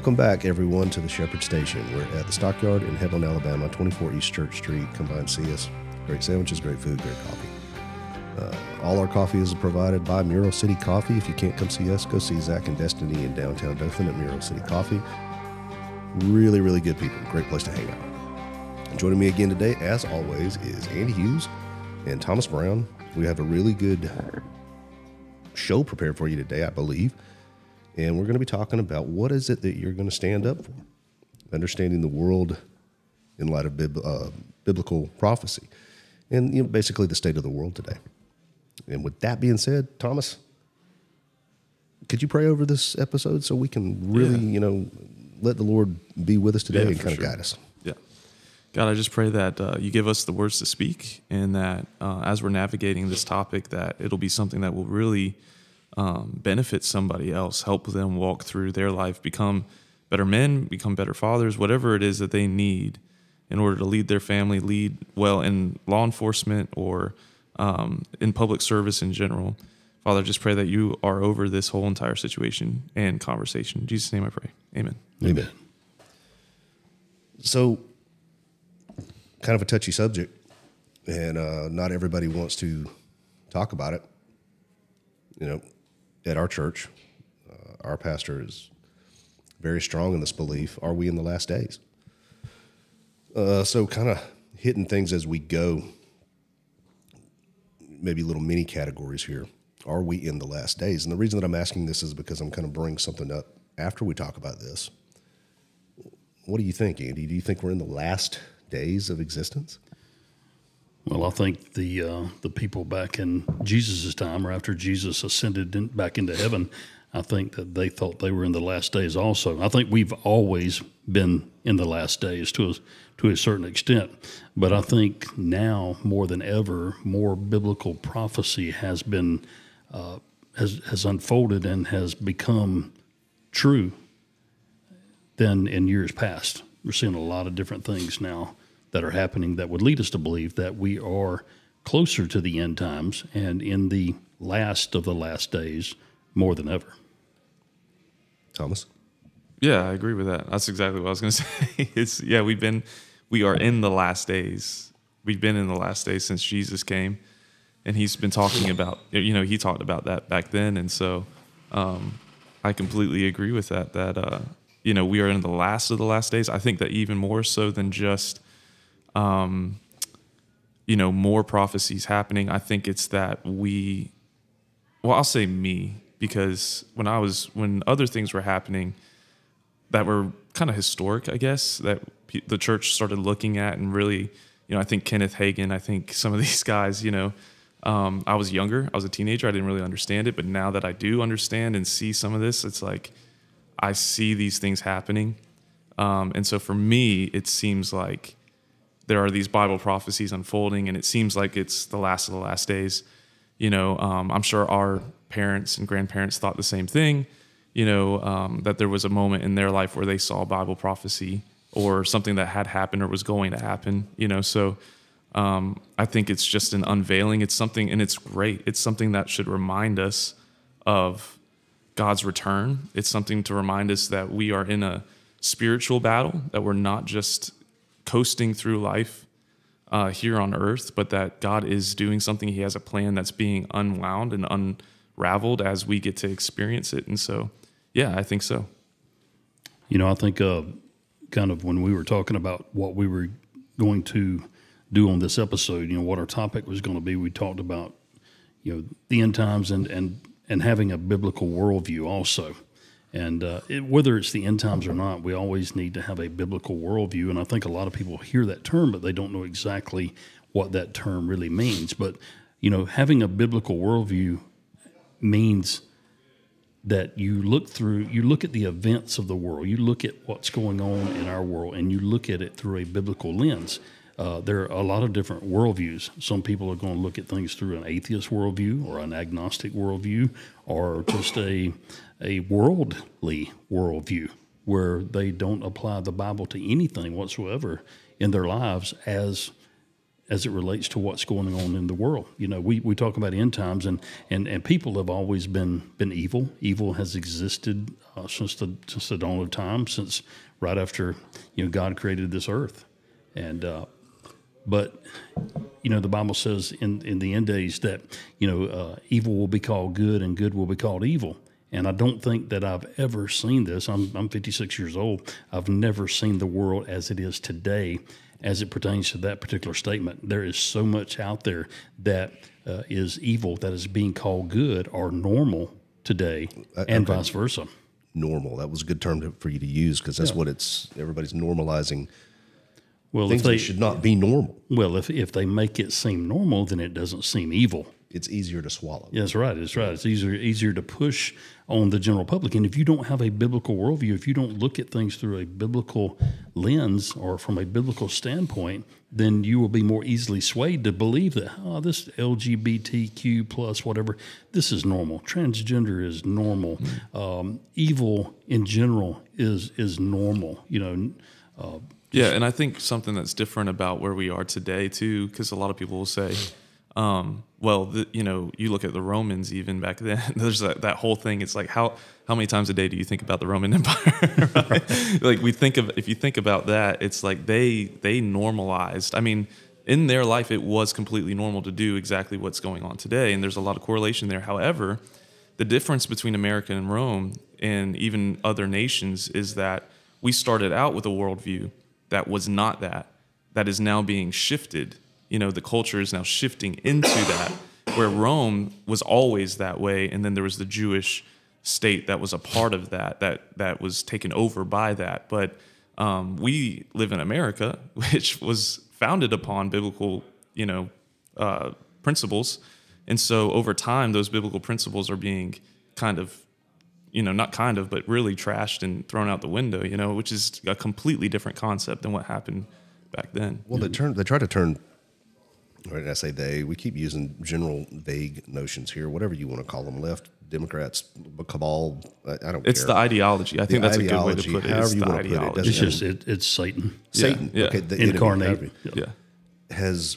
Welcome back, everyone, to the Shepherd Station. We're at the Stockyard in Headland, Alabama, 24 East Church Street. Come by and see us. Great sandwiches, great food, great coffee. Uh, all our coffee is provided by Mural City Coffee. If you can't come see us, go see Zach and Destiny in downtown Dothan at Mural City Coffee. Really, really good people. Great place to hang out. Joining me again today, as always, is Andy Hughes and Thomas Brown. We have a really good show prepared for you today, I believe. And we're going to be talking about what is it that you're going to stand up for, understanding the world in light of bib- uh, biblical prophecy, and you know, basically the state of the world today. And with that being said, Thomas, could you pray over this episode so we can really, Yeah. you know, let the Lord be with us today Yeah, and kind of guide us? Yeah. God, I just pray that uh, you give us the words to speak and that uh, as we're navigating this topic, that it'll be something that will really um, benefit somebody else, help them walk through their life, become better men, become better fathers, whatever it is that they need in order to lead their family, lead well in law enforcement or um, in public service in general. Father, just pray that you are over this whole entire situation and conversation. In Jesus' name I pray. Amen. Amen. So, kind of a touchy subject, and uh, not everybody wants to talk about it. You know, at our church, uh, our pastor is very strong in this belief. Are we in the last days? Uh, so, kind of hitting things as we go. Maybe little mini categories here. Are we in the last days? And the reason that I'm asking this is because I'm kind of bring something up after we talk about this. What do you think, Andy? Do you think we're in the last days of existence? Well, I think the uh, the people back in Jesus' time, or after Jesus ascended in, back into heaven, I think that they thought they were in the last days. Also, I think we've always been in the last days to a, to a certain extent, but I think now more than ever, more biblical prophecy has been uh, has has unfolded and has become true than in years past. We're seeing a lot of different things now that are happening that would lead us to believe that we are closer to the end times and in the last of the last days more than ever. Thomas? Yeah, I agree with that. That's exactly what I was going to say. It's yeah, we've been we are in the last days. We've been in the last days since Jesus came, and he's been talking about you know he talked about that back then, and so um, I completely agree with that. That uh, you know we are in the last of the last days. I think that even more so than just um, you know more prophecies happening. I think it's that we well, I'll say me because when I was when other things were happening that were kind of historic, I guess that the church started looking at and really, you know, I think Kenneth Hagin, I think some of these guys, you know, um, I was younger, I was a teenager, I didn't really understand it, but now that I do understand and see some of this, it's like I see these things happening, um, and so for me, it seems like there are these Bible prophecies unfolding, and it seems like it's the last of the last days. You know, um, I'm sure our parents and grandparents thought the same thing. You know, um, that there was a moment in their life where they saw Bible prophecy or something that had happened or was going to happen. You know, so um, I think it's just an unveiling. It's something, and it's great. It's something that should remind us of God's return. It's something to remind us that we are in a spiritual battle, that we're not just coasting through life uh, here on earth, but that God is doing something. He has a plan that's being unwound and unraveled as we get to experience it. And so, yeah, I think so. You know, I think uh, kind of when we were talking about what we were going to do on this episode, you know, what our topic was going to be, we talked about, you know, the end times and and and having a biblical worldview also. And uh, it, whether it's the end times or not, we always need to have a biblical worldview. And I think a lot of people hear that term, but they don't know exactly what that term really means. But you know, having a biblical worldview means that you look through you look at the events of the world you look at what's going on in our world and you look at it through a biblical lens uh, there are a lot of different worldviews some people are going to look at things through an atheist worldview or an agnostic worldview or just a a worldly worldview where they don't apply the bible to anything whatsoever in their lives as as it relates to what's going on in the world. You know, we, we talk about end times, and, and, and people have always been been evil. Evil has existed uh, since the since the dawn of time, since right after you know God created this earth, and uh, but you know the Bible says in in the end days that you know uh, evil will be called good and good will be called evil. And I don't think that I've ever seen this. I'm, I'm 56 years old. I've never seen the world as it is today as it pertains to that particular statement. There is so much out there that uh, is evil that is being called good or normal today, Uh, and vice versa. Normal. That was a good term to, for you to use because that's Yeah. what it's. Everybody's normalizing Well, if things they that should not be normal. well if if they make it seem normal, then it doesn't seem evil. It's easier to swallow. Yeah, that's right. That's right. It's easier easier to push on the general public. And if you don't have a biblical worldview, if you don't look at things through a biblical lens or from a biblical standpoint, then you will be more easily swayed to believe that oh, this LGBTQ plus whatever this is normal. Transgender is normal. Um, evil in general is is normal. You know. Uh, Yeah, and I think something that's different about where we are today too, because a lot of people will say, um, "Well, the, you know, you look at the Romans even back then. There's that, that whole thing. It's like how how many times a day do you think about the Roman Empire? right? Like we think of if you think about that, it's like they they normalized. I mean, in their life, it was completely normal to do exactly what's going on today, and there's a lot of correlation there. However, the difference between America and Rome and even other nations is that we started out with a worldview that was not that, that is now being shifted. You know, the culture is now shifting into that, where Rome was always that way, and then there was the Jewish state that was a part of that, that that was taken over by that. But um, we live in America, which was founded upon biblical, you know, uh, principles, and so over time, those biblical principles are being kind of you know, not kind of, but really trashed and thrown out the window, you know, which is a completely different concept than what happened back then. Well, they turn. They try to turn. Or I say they. We keep using general vague notions here. Whatever you want to call them, left Democrats, cabal. I, I don't. It's care. the ideology. I think The that's a good way to put it. however It's you the wanna put it, ideology. it's just it, it's Satan. Satan. yeah. Okay, the Incarnate. however- yeah. has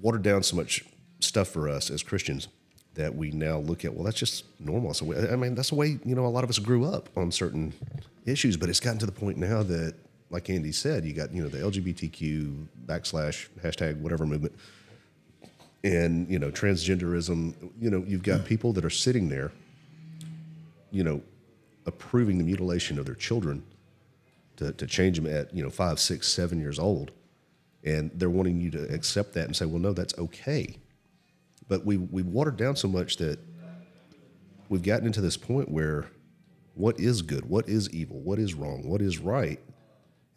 watered down so much stuff for us as Christians that we now look at. Well, that's just normal. So I mean, that's the way you know a lot of us grew up on certain issues. But it's gotten to the point now that, like Andy said, you got you know the LGBTQ backslash hashtag whatever movement, and you know transgenderism. You know, you've got people that are sitting there, you know, approving the mutilation of their children to, to change them at you know five, six, seven years old, and they're wanting you to accept that and say, well, no, that's okay. But we we watered down so much that we've gotten into this point where what is good, what is evil, what is wrong, what is right,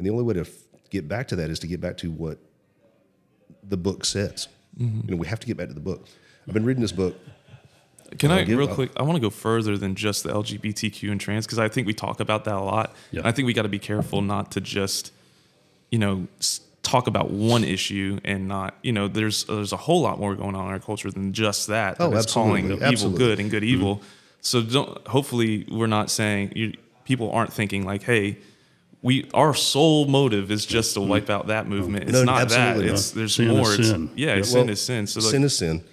and the only way to f- get back to that is to get back to what the book says. Mm-hmm. You know, we have to get back to the book. I've been reading this book. Can I I'll give- real I'll- quick? I want to go further than just the LGBTQ and trans because I think we talk about that a lot. Yeah. I think we got to be careful not to just, you know, talk about one issue and not, you know, there's there's a whole lot more going on in our culture than just that. Oh, that is calling absolutely. evil Absolutely. good and good mm-hmm. evil. So don't. Hopefully, we're not saying you, people aren't thinking like, hey. We our sole motive is just to wipe out that movement. It's No, not that. absolutely not. It's there's Sin is more. It's- sin. Yeah, Yeah. sin Well, is sin. So like, sin is sin.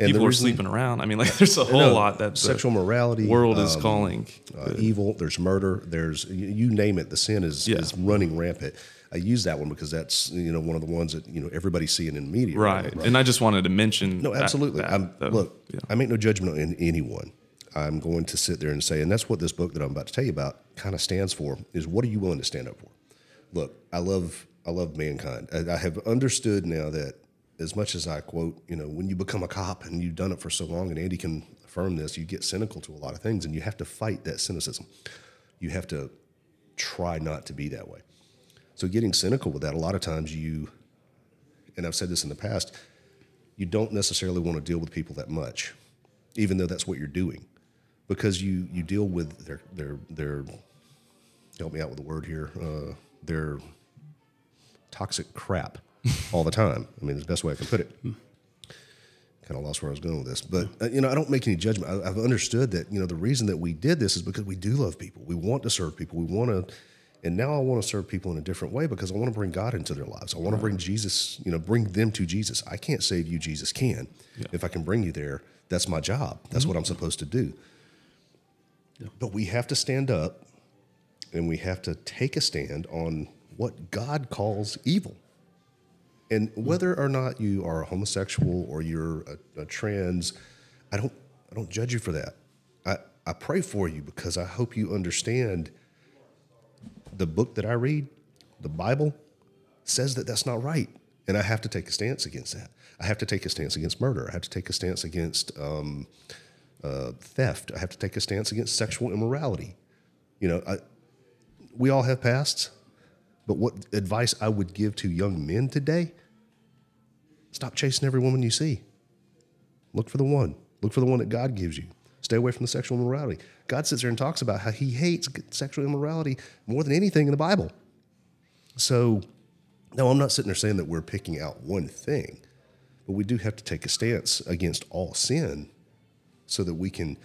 And people the are reason- sleeping around. I mean, like there's a whole No, lot that the sexual morality world is um, calling. uh, evil. There's murder. There's you, you name it. The sin is Yeah. is running rampant. I use that one because that's you know one of the ones that you know everybody's seeing in media. right. And I just wanted to mention. No, that- absolutely. that, I'm, though. look, Yeah. I make no judgment on anyone. I'm going to sit there and say, and that's what this book that I'm about to tell you about kind of stands for: is what are you willing to stand up for? Look, I love I love mankind. I, I have understood now that as much as I quote, you know, when you become a cop and you've done it for so long, and Andy can affirm this, you get cynical to a lot of things, and you have to fight that cynicism. You have to try not to be that way. So getting cynical with that, a lot of times you, and I've said this in the past, you don't necessarily want to deal with people that much, even though that's what you're doing, because you you deal with their their their help me out with the word here uh, their toxic crap all the time. I mean, it's the best way I can put it. Kind of lost where I was going with this, but uh, you know, I don't make any judgment. I, I've understood that you know the reason that we did this is because we do love people. We want to serve people. We want to And now I want to serve people in a different way because I want to bring God into their lives. I want to bring Jesus, you know, bring them to Jesus. I can't save you, Jesus can. If I can bring you there, that's my job. That's what I'm supposed to do. But we have to stand up and we have to take a stand on what God calls evil. And whether or not you are a homosexual or you're a, a trans, I don't I don't judge you for that. I, I pray for you because I hope you understand the book that I read, the Bible, says that that's not right. And I have to take a stance against that. I have to take a stance against murder. I have to take a stance against um, uh, theft. I have to take a stance against sexual immorality. You know, I, we all have pasts, but what advice I would give to young men today stop chasing every woman you see. Look for the one. Look for the one that God gives you. Stay away from the sexual immorality. God sits there and talks about how he hates sexual immorality more than anything in the Bible. So, no, I'm not sitting there saying that we're picking out one thing, but we do have to take a stance against all sin so that we can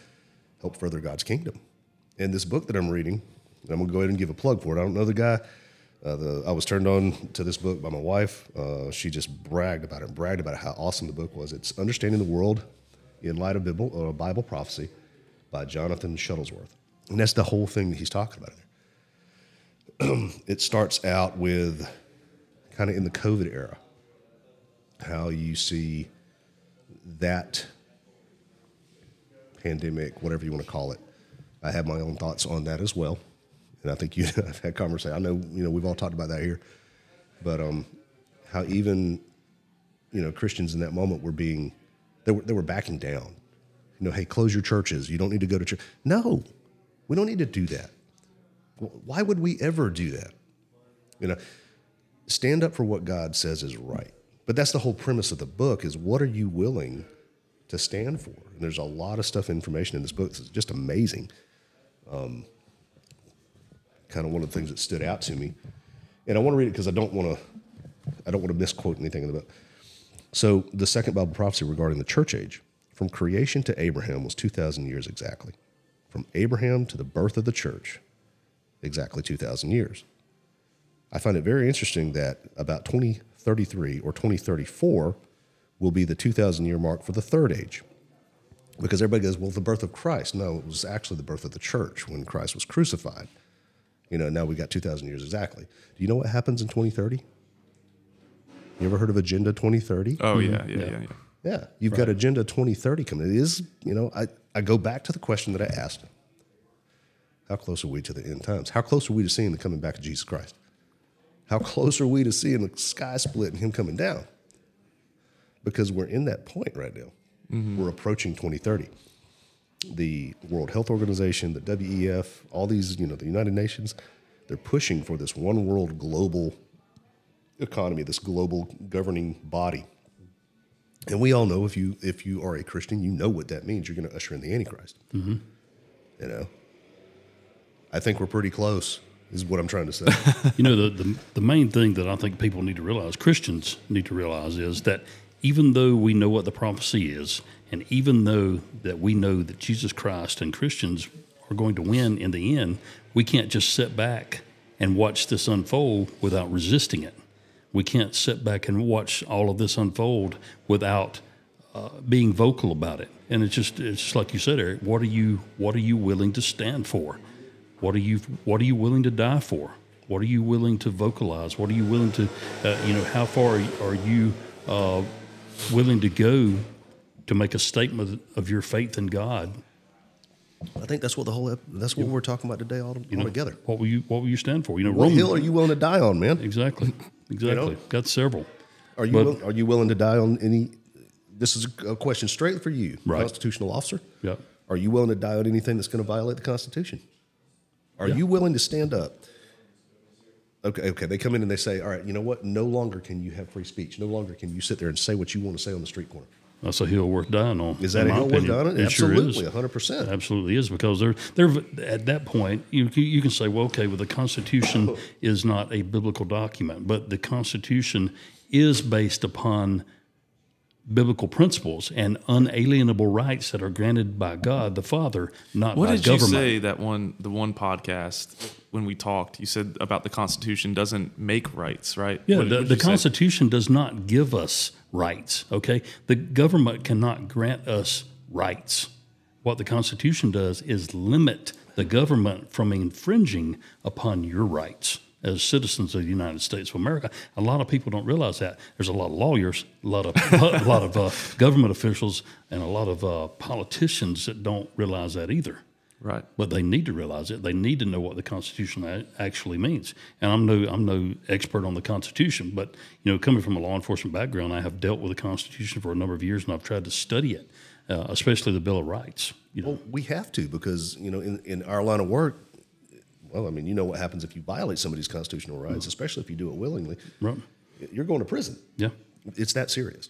help further God's kingdom. And this book that I'm reading, I'm going to go ahead and give a plug for it. I don't know the guy. Uh, the, I was turned on to this book by my wife. Uh, she just bragged about it, bragged about how awesome the book was. It's Understanding the World in Light of Bible, uh, Bible Prophecy by Jonathan Shuttlesworth. And that's the whole thing that he's talking about there. it starts out with kind of in the COVID era, how you see that pandemic, whatever you want to call it. I have my own thoughts on that as well. And I think you have had conversation. I know, you know, we've all talked about that here. But um, how even, you know, Christians in that moment were being, they were, they were backing down. You know, hey, close your churches. You don't need to go to church. No, we don't need to do that. Why would we ever do that? You know, stand up for what God says is right. But that's the whole premise of the book is what are you willing to stand for? There's a lot of stuff, information in this book. It's just amazing. Um, kind of one of the things that stood out to me. And I want to read it because I don't want to I don't want to misquote anything in the book. So the second Bible prophecy regarding the church age, from creation to Abraham was 2,000 years exactly. From Abraham to the birth of the church, exactly 2,000 years. I find it very interesting that about 2033 or 2034 will be the 2,000 year mark for the third age. Because everybody goes, well, the birth of Christ. No, it was actually the birth of the church when Christ was crucified. You know, now we got 2,000 years exactly. Do you know what happens in 2030? You ever heard of Agenda 2030? Oh mm-hmm. yeah, yeah, yeah, yeah. Yeah, you've got Agenda 2030 coming. It is, you know, I, I go back to the question that I asked. How close are we to the end times? How close are we to seeing the coming back of Jesus Christ? How close are we to seeing the sky split and him coming down? Because we're in that point right now. Mm-hmm. We're approaching 2030. The World Health Organization, the WEF, all these, you know, the United Nations, they're pushing for this one world global economy, this global governing body. And we all know if you if you are a Christian, you know what that means. You're going to usher in the Antichrist. Mm-hmm. You know, I think we're pretty close. Is what I'm trying to say. You know, the, the, the main thing that I think people need to realize, Christians need to realize, is that even though we know what the prophecy is, and even though that we know that Jesus Christ and Christians are going to win in the end, we can't just sit back and watch this unfold without resisting it. We can't sit back and watch all of this unfold without uh, being vocal about it. And it's just it's just like you said, Eric. What are you What are you willing to stand for? What are you What are you willing to die for? What are you willing to vocalize? What are you willing to, uh, you know, how far are you uh, willing to go to make a statement of your faith in God? I think that's what the whole that's what we're talking about today all, You know, all together. What will you What will you stand for? You know, What Roman- hill are you willing to die on, man? Exactly, exactly. know? Got several. Are you But- will, are you willing to die on any? This is a question straight for you, Right. constitutional officer. Yep. Are you willing to die on anything that's going to violate the Constitution? Are you willing to stand up? Okay, okay. They come in and they say, "All right, you know what? No longer can you have free speech. No longer can you sit there and say what you want to say on the street corner." That's a hill worth dying on. Is that a hill worth dying on? It sure is. Absolutely, 100%. It absolutely is because they're they're at that point you you can say well okay well the Constitution is not a biblical document but the Constitution is based upon biblical principles and unalienable rights that are granted by God the Father, not What by did government. What do you say that one the one podcast when we talked? You said about the Constitution doesn't make rights, right? Yeah, What- the, the say? Constitution does not give us rights, okay? The government cannot grant us rights. What the Constitution does is limit the government from infringing upon your rights as citizens of the United States of America. A lot of people don't realize that. There's a lot of lawyers, a lot of a lot of uh, government officials, and a lot of uh, politicians that don't realize that either Right. but they need to realize it. They need to know what the Constitution a- actually means. And I'm no I'm no expert on the Constitution, but you know, coming from a law enforcement background, I have dealt with the Constitution for a number of years, and I've tried to study it, uh, especially the Bill of Rights. You know, Well, we have to because you know in, in our line of work, well, I mean, you know what happens if you violate somebody's constitutional rights, especially if you do it willingly. right? You're going to prison. Yeah, It's that serious.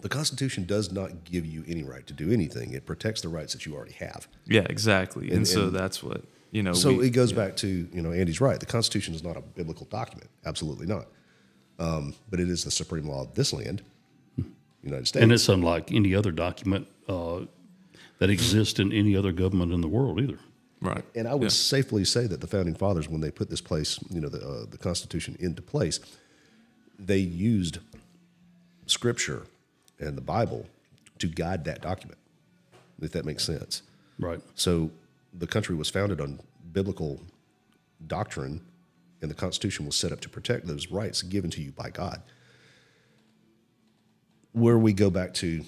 The Constitution does not give you any right to do anything. It protects the rights that you already have. Yeah, exactly. And, And- so and- that's what you know. So we- it goes back to you know Andy's right. The Constitution is not a biblical document. Absolutely not. Um, but it is the supreme law of this land, United States. and it's unlike any other document uh, that exists in any other government in the world either. Right. And I would Yeah. safely say that the founding fathers, when they put this place, you know, the, uh, the Constitution into place, they used Scripture and the Bible to guide that document, if that makes sense. Right. So the country was founded on biblical doctrine, and the Constitution was set up to protect those rights given to you by God. Where we go back to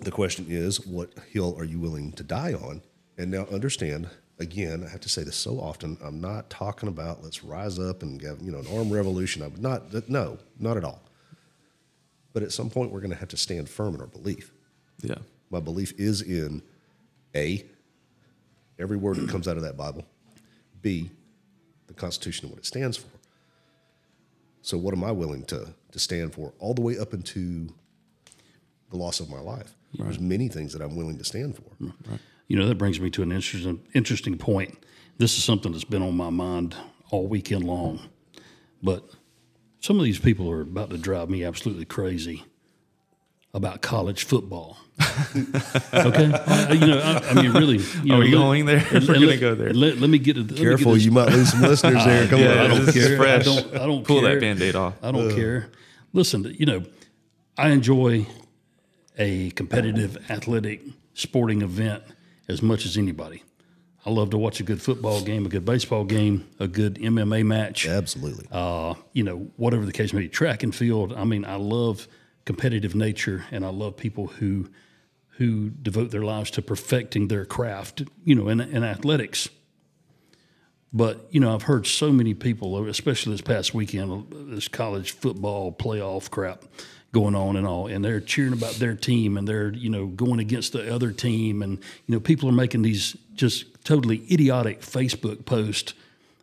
the question is, what hill are you willing to die on? And now understand, again, I have to say this so often, I'm not talking about let's rise up and have, you know, an armed revolution. I would not, no, not at all. But at some point, we're going to have to stand firm in our belief. Yeah. My belief is in A, every word that comes out of that Bible, B, the Constitution and what it stands for. So, what am I willing to, to stand for all the way up into the loss of my life? There's many things that I'm willing to stand for. You know, that brings me to an interesting, interesting point. This is something that's been on my mind all weekend long. But some of these people are about to drive me absolutely crazy about college football. okay? I- you know, I, I mean, really. You Are know, we let- going there? and- We're gonna go there. Let, let me get it. let me get Careful, this- you might lose some listeners there. Come Yeah, I on. don't this is care. fresh. I don't. I don't Pull care. that Band-Aid off. I don't care. Listen, you know, I enjoy a competitive athletic sporting event as much as anybody. I love to watch a good football game, a good baseball game, a good MMA match. Absolutely. Uh, you know, whatever the case may be, track and field. I mean, I love competitive nature, and I love people who who devote their lives to perfecting their craft. You know, in, in athletics. But you know, I've heard so many people, especially this past weekend, this college football playoff crap going on and all, and they're cheering about their team and they're you know going against the other team, and you know people are making these just totally idiotic Facebook posts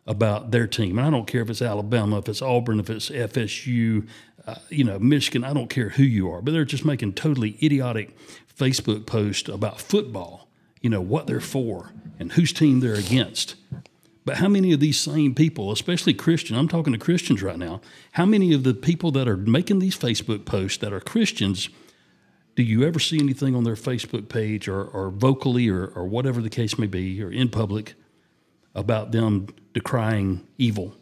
about their team, and I don't care if it's Alabama, if it's Auburn, if it's FSU, uh, you know Michigan, I don't care who you are, but they're just making totally idiotic Facebook posts about football, you know what they're for and whose team they're against. But how many of these same people, especially Christian, I'm talking to Christians right now, how many of the people that are making these Facebook posts that are Christians, do you ever see anything on their Facebook page or, or vocally or, or whatever the case may be or in public about them decrying evil?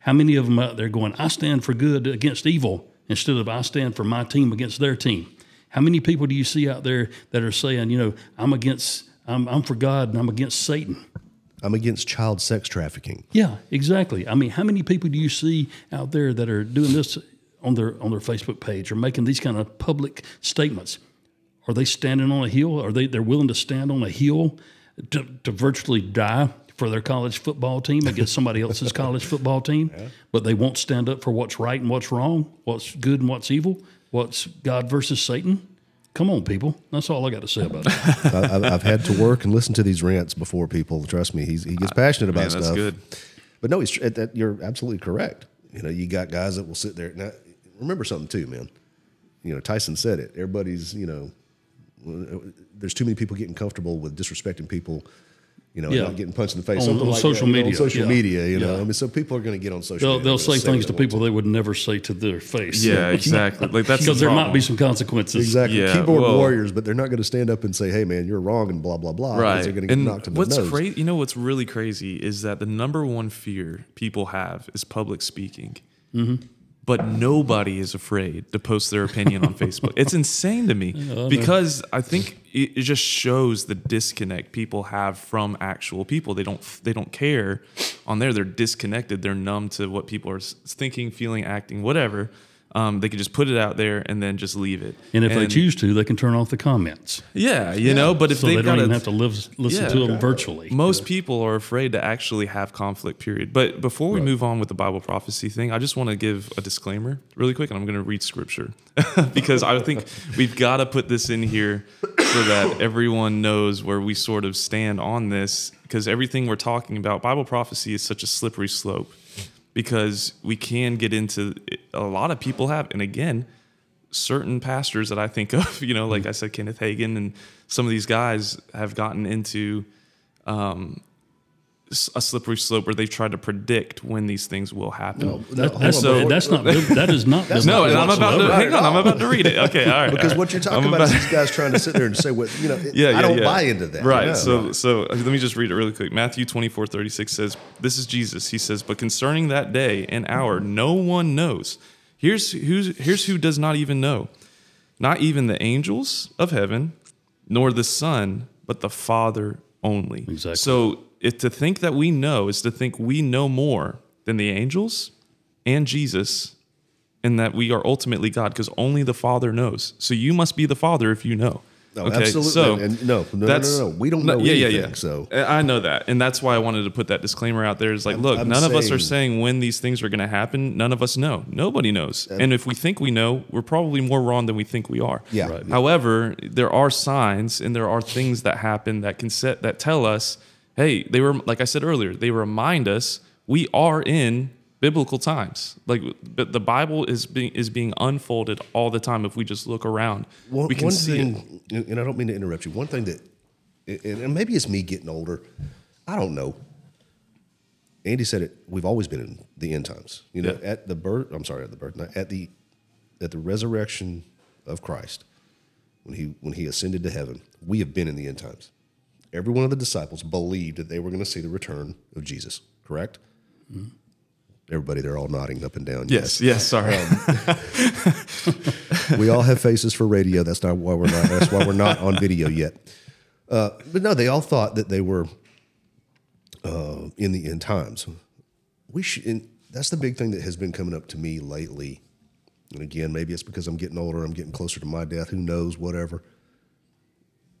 How many of them out there going, I stand for good against evil instead of I stand for my team against their team? How many people do you see out there that are saying, you know, I'm against, I'm, I'm for God and I'm against Satan? I'm against child sex trafficking. Yeah, exactly. I mean, how many people do you see out there that are doing this on their on their Facebook page or making these kind of public statements? Are they standing on a hill? Are they they're willing to stand on a hill to, to virtually die for their college football team against somebody else's college football team? But they won't stand up for what's right and what's wrong, what's good and what's evil, what's God versus Satan. Come on, people. That's all I got to say about it. I, I've, I've had to work and listen to these rants before people. Trust me, he's, he gets passionate about Man, that's stuff. good. But no, he's, that, you're absolutely correct. You know, you got guys that will sit there. Now, remember something too, man. You know, Tyson said it. Everybody's, you know, there's too many people getting comfortable with disrespecting people You know, Yeah. not getting punched in the face. On- something on like social that, you know, on media, social yeah. media, you know. Yeah. I mean, so people are going to get on social They'll, media. they'll say things to people they would never say to their face. Yeah, exactly. Like that's the Because there might be some consequences. Exactly. Yeah, Keyboard well- warriors, but they're not going to stand up and say, hey, man, you're wrong and blah, blah, blah. because right They're going to get and knocked in the what's nose. crazy you know what's really crazy is that the number one fear people have is public speaking Mm-hmm. But nobody is afraid to post their opinion on facebook. It's insane to me because i think it, it just shows the disconnect people have from actual people. They don't they don't care on there. They're disconnected. They're numb to what people are thinking feeling acting whatever um, they can just put it out there and then just leave it And if they choose to, they can turn off the comments. yeah you know but if So they they don't even have to live, listen Yeah. to them virtually. most people are afraid to actually have conflict period but before we move on with the bible prophecy thing i just want to give a disclaimer really quick and i'm going to read scripture because i think we've got to put this in here so that everyone knows where we sort of stand on this because everything we're talking about bible prophecy is such a slippery slope because we can get into a lot of people have and again certain pastors that I think of, you know, like I said, Kenneth Hagin and some of these guys have gotten into um, a slippery slope where they've tried to predict when these things will happen. No, That- that's, so- that's not. bib- That is not. That's no, biblical and I'm about to hang on. I'm about to read it. Okay, all right. Because all what you're talking I'm about, is these guys trying to sit there and say what you know. yeah, yeah, I don't yeah. buy into that. Right. No. so, so uh, let me just read it really quick. Matthew 24, 36 says, This is Jesus. He says, But concerning that day and hour, no one knows. Here's, who's, here's who does not even know. Not even the angels of heaven, nor the Son, but the Father only. Exactly. So, if to think that we know is to think we know more than the angels and Jesus, and that we are ultimately God, because only the Father knows. So, you must be the Father if you know. No, absolutely. And no, no, no, no, no. We don't know yeah, yeah, anything, yeah. so- I know that, and that's why I wanted to put that disclaimer out there. Is like, I'm- look, I'm none of us are saying- saying when these things are going to happen. None of us know. Nobody knows. and if we think we know, we're probably more wrong than we think we are. Yeah. Right. However, there are signs and there are things that happen that can set that tell us, hey, they were like I said earlier, they remind us we are in biblical times. Like but the Bible is being is being unfolded all the time. If we just look around, One, we can one see it. and I don't mean to interrupt you. One thing that, and maybe it's me getting older. I don't know. Andy said it. We've always been in the end times. You know, Yeah. at the birth. I'm sorry, at the birth. At the, at the resurrection of Christ, when he when he ascended to heaven, we have been in the end times. Every one of the disciples believed that they were going to see the return of Jesus. Correct. Everybody, they're all nodding up and down. Yes, yes, sorry. we all have faces for radio. That's not why we're not. That's why we're not on video yet. Uh, but no, they all thought that they were uh, in the end times. We should. And that's the big thing that has been coming up to me lately. And again, maybe it's because I'm getting older. I'm getting closer to my death. Who knows? Whatever.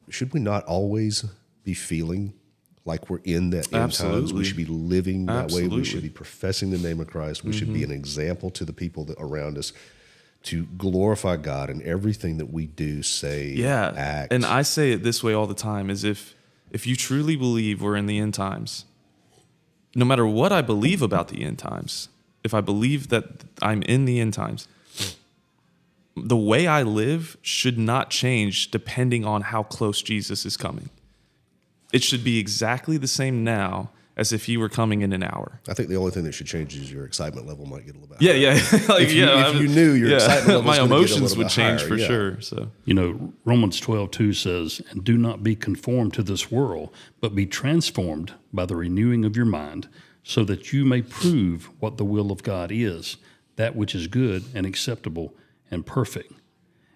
Should we not always be feeling like we're in that end times? We should be living that way. We should be professing the name of Christ. We should be Mm-hmm. an example to the people that around us to glorify God in everything that we do, say, yeah act. and i say it this way all the time is if if you truly believe we're in the end times no matter what i believe about the end times if i believe that i'm in the end times the way i live should not change depending on how close jesus is coming it should be exactly the same now as if you were coming in an hour I think the only thing that should change is your excitement level might get a little bit. yeah higher. yeah like, If you- yeah if you knew your excitement level my gonna get a emotions would bit change higher, for yeah. sure so You know, Romans 12, 2 says, And do not be conformed to this world, but be transformed by the renewing of your mind, so that you may prove what the will of God is, that which is good and acceptable and perfect.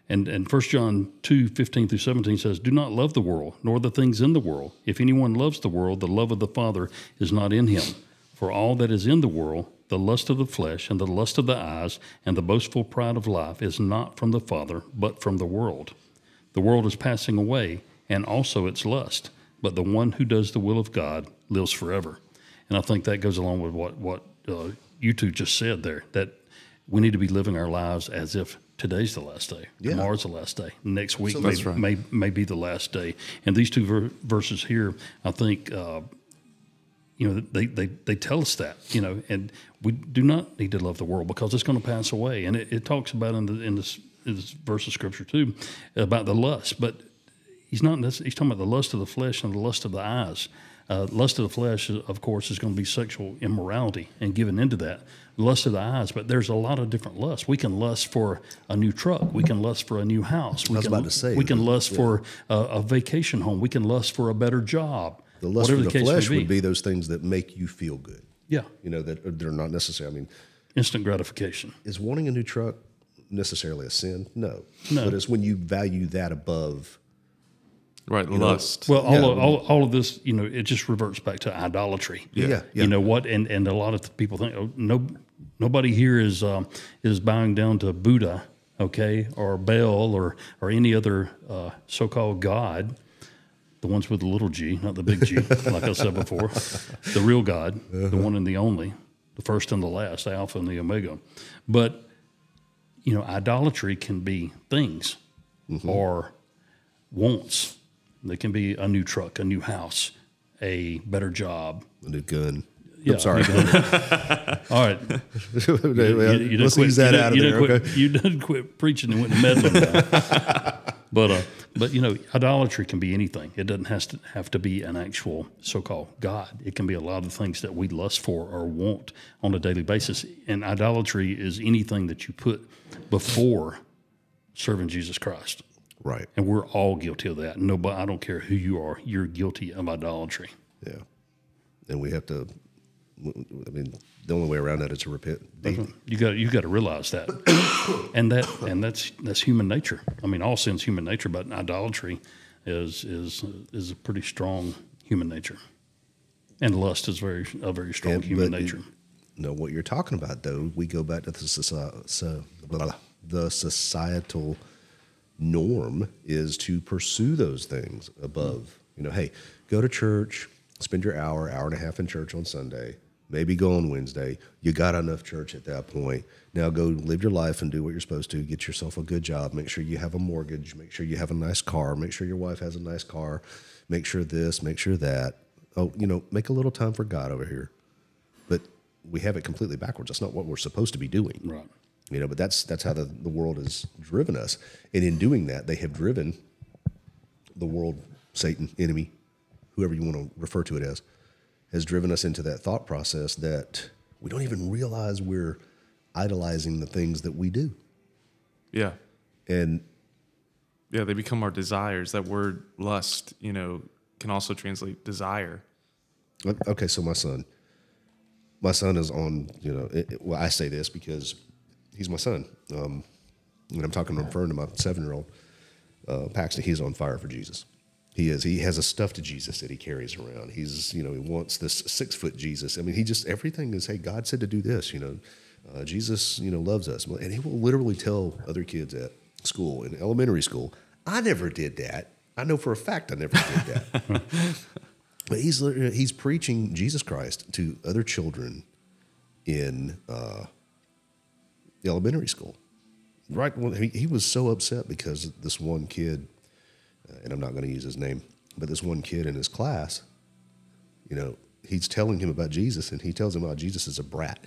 And, and 1 John 2, 15 through 17 says, Do not love the world, nor the things in the world. If anyone loves the world, the love of the Father is not in him. For all that is in the world, the lust of the flesh, and the lust of the eyes, and the boastful pride of life, is not from the Father, but from the world. The world is passing away, and also its lust, but the one who does the will of God lives forever. And I think that goes along with what, what uh, you two just said there, that we need to be living our lives as if today's the last day, Yeah. tomorrow's the last day, next week may, right. may, may be the last day. And these two ver- verses here, I think, uh, you know, they, they, they tell us that, you know, and we do not need to love the world because it's going to pass away. And it, it talks about in, the, in, this, in this verse of scripture too about the lust, but he's not, he's talking about the lust of the flesh and the lust of the eyes. Uh, lust of the flesh, of course, is going to be sexual immorality and giving into that. Lust of the eyes, but there's a lot of different lusts. We can lust for a new truck. We can lust for a new house. We was can, about to say, we can lust for a, a vacation home. We can lust for a better job. The lust for the, may flesh would be those things that make you feel good. Yeah, You know that they're not necessary. I mean, instant gratification. is wanting a new truck necessarily a sin? No. No. But it's when you value that above. Right, lust. Well, all, Yeah. of, all, all of this, you know, it just reverts back to idolatry. Yeah. Yeah. You know what? And and a lot of people think, oh, no, nobody here is um, is bowing down to Buddha, okay, or Baal, or or any other uh, so-called god. The ones with the little g, not the big G, like I said before. The real God, the one and the only, the first and the last, the Alpha and the Omega. But you know, idolatry can be things or wants. They can be a new truck, a new house, a better job. A new gun. Yeah, I'm sorry. All right, you, you done Let's quit, ease that you out of you there. quit, Okay. You done quit preaching and went meddling. now. but uh, but you know, idolatry can be anything. It doesn't has to have to be an actual so-called God. It can be a lot of things that we lust for or want on a daily basis. And idolatry is anything that you put before serving Jesus Christ. Right. And we're all guilty of that. Nobody, I don't care who you are, you're guilty of idolatry. Yeah. And we have to. I mean, the only way around that is to repent daily. Mm-hmm. You got you got to realize that, and that and that's that's human nature. I mean, all sin's human nature, but idolatry is is is a pretty strong human nature, and lust is very a very strong And- human nature. No, what you're talking about, though, we go back to the, soci- so, blah, blah, the societal norm is to pursue those things above. You know, hey, go to church, spend your hour, hour and a half in church on Sunday, maybe go on Wednesday. You got enough church at that point. Now go live your life and do what you're supposed to. Get yourself a good job. Make sure you have a mortgage. Make sure you have a nice car. Make sure your wife has a nice car. Make sure this, make sure that. Oh, you know, make a little time for God over here but we have it completely backwards. That's not what we're supposed to be doing. Right. You know, but that's that's how the, the world has driven us. And in doing that, they have driven the world, Satan, enemy, whoever you want to refer to it as, has driven us into that thought process that we don't even realize we're idolizing the things that we do. yeah. And Yeah, they become our desires. That word lust, you know, can also translate desire. Okay, so my son, my son is on. You know, it, well, I say this because he's my son, um, and I'm talking, referring to my seven year old uh, Paxton. He's on fire for Jesus. He is. He has a stuffed Jesus that he carries around. He's, you know, he wants this six foot Jesus. I mean, he just everything is, hey, God said to do this. You know, uh, Jesus, you know, loves us, and he will literally tell other kids at school in elementary school, I never did that. I know for a fact I never did that. But he's literally- he's preaching Jesus Christ to other children in uh, the elementary school. Right when he, he was so upset because this one kid, uh, and I'm not going to use his name, but this one kid in his class, you know, he's telling him about Jesus, and he tells him about Jesus is a brat,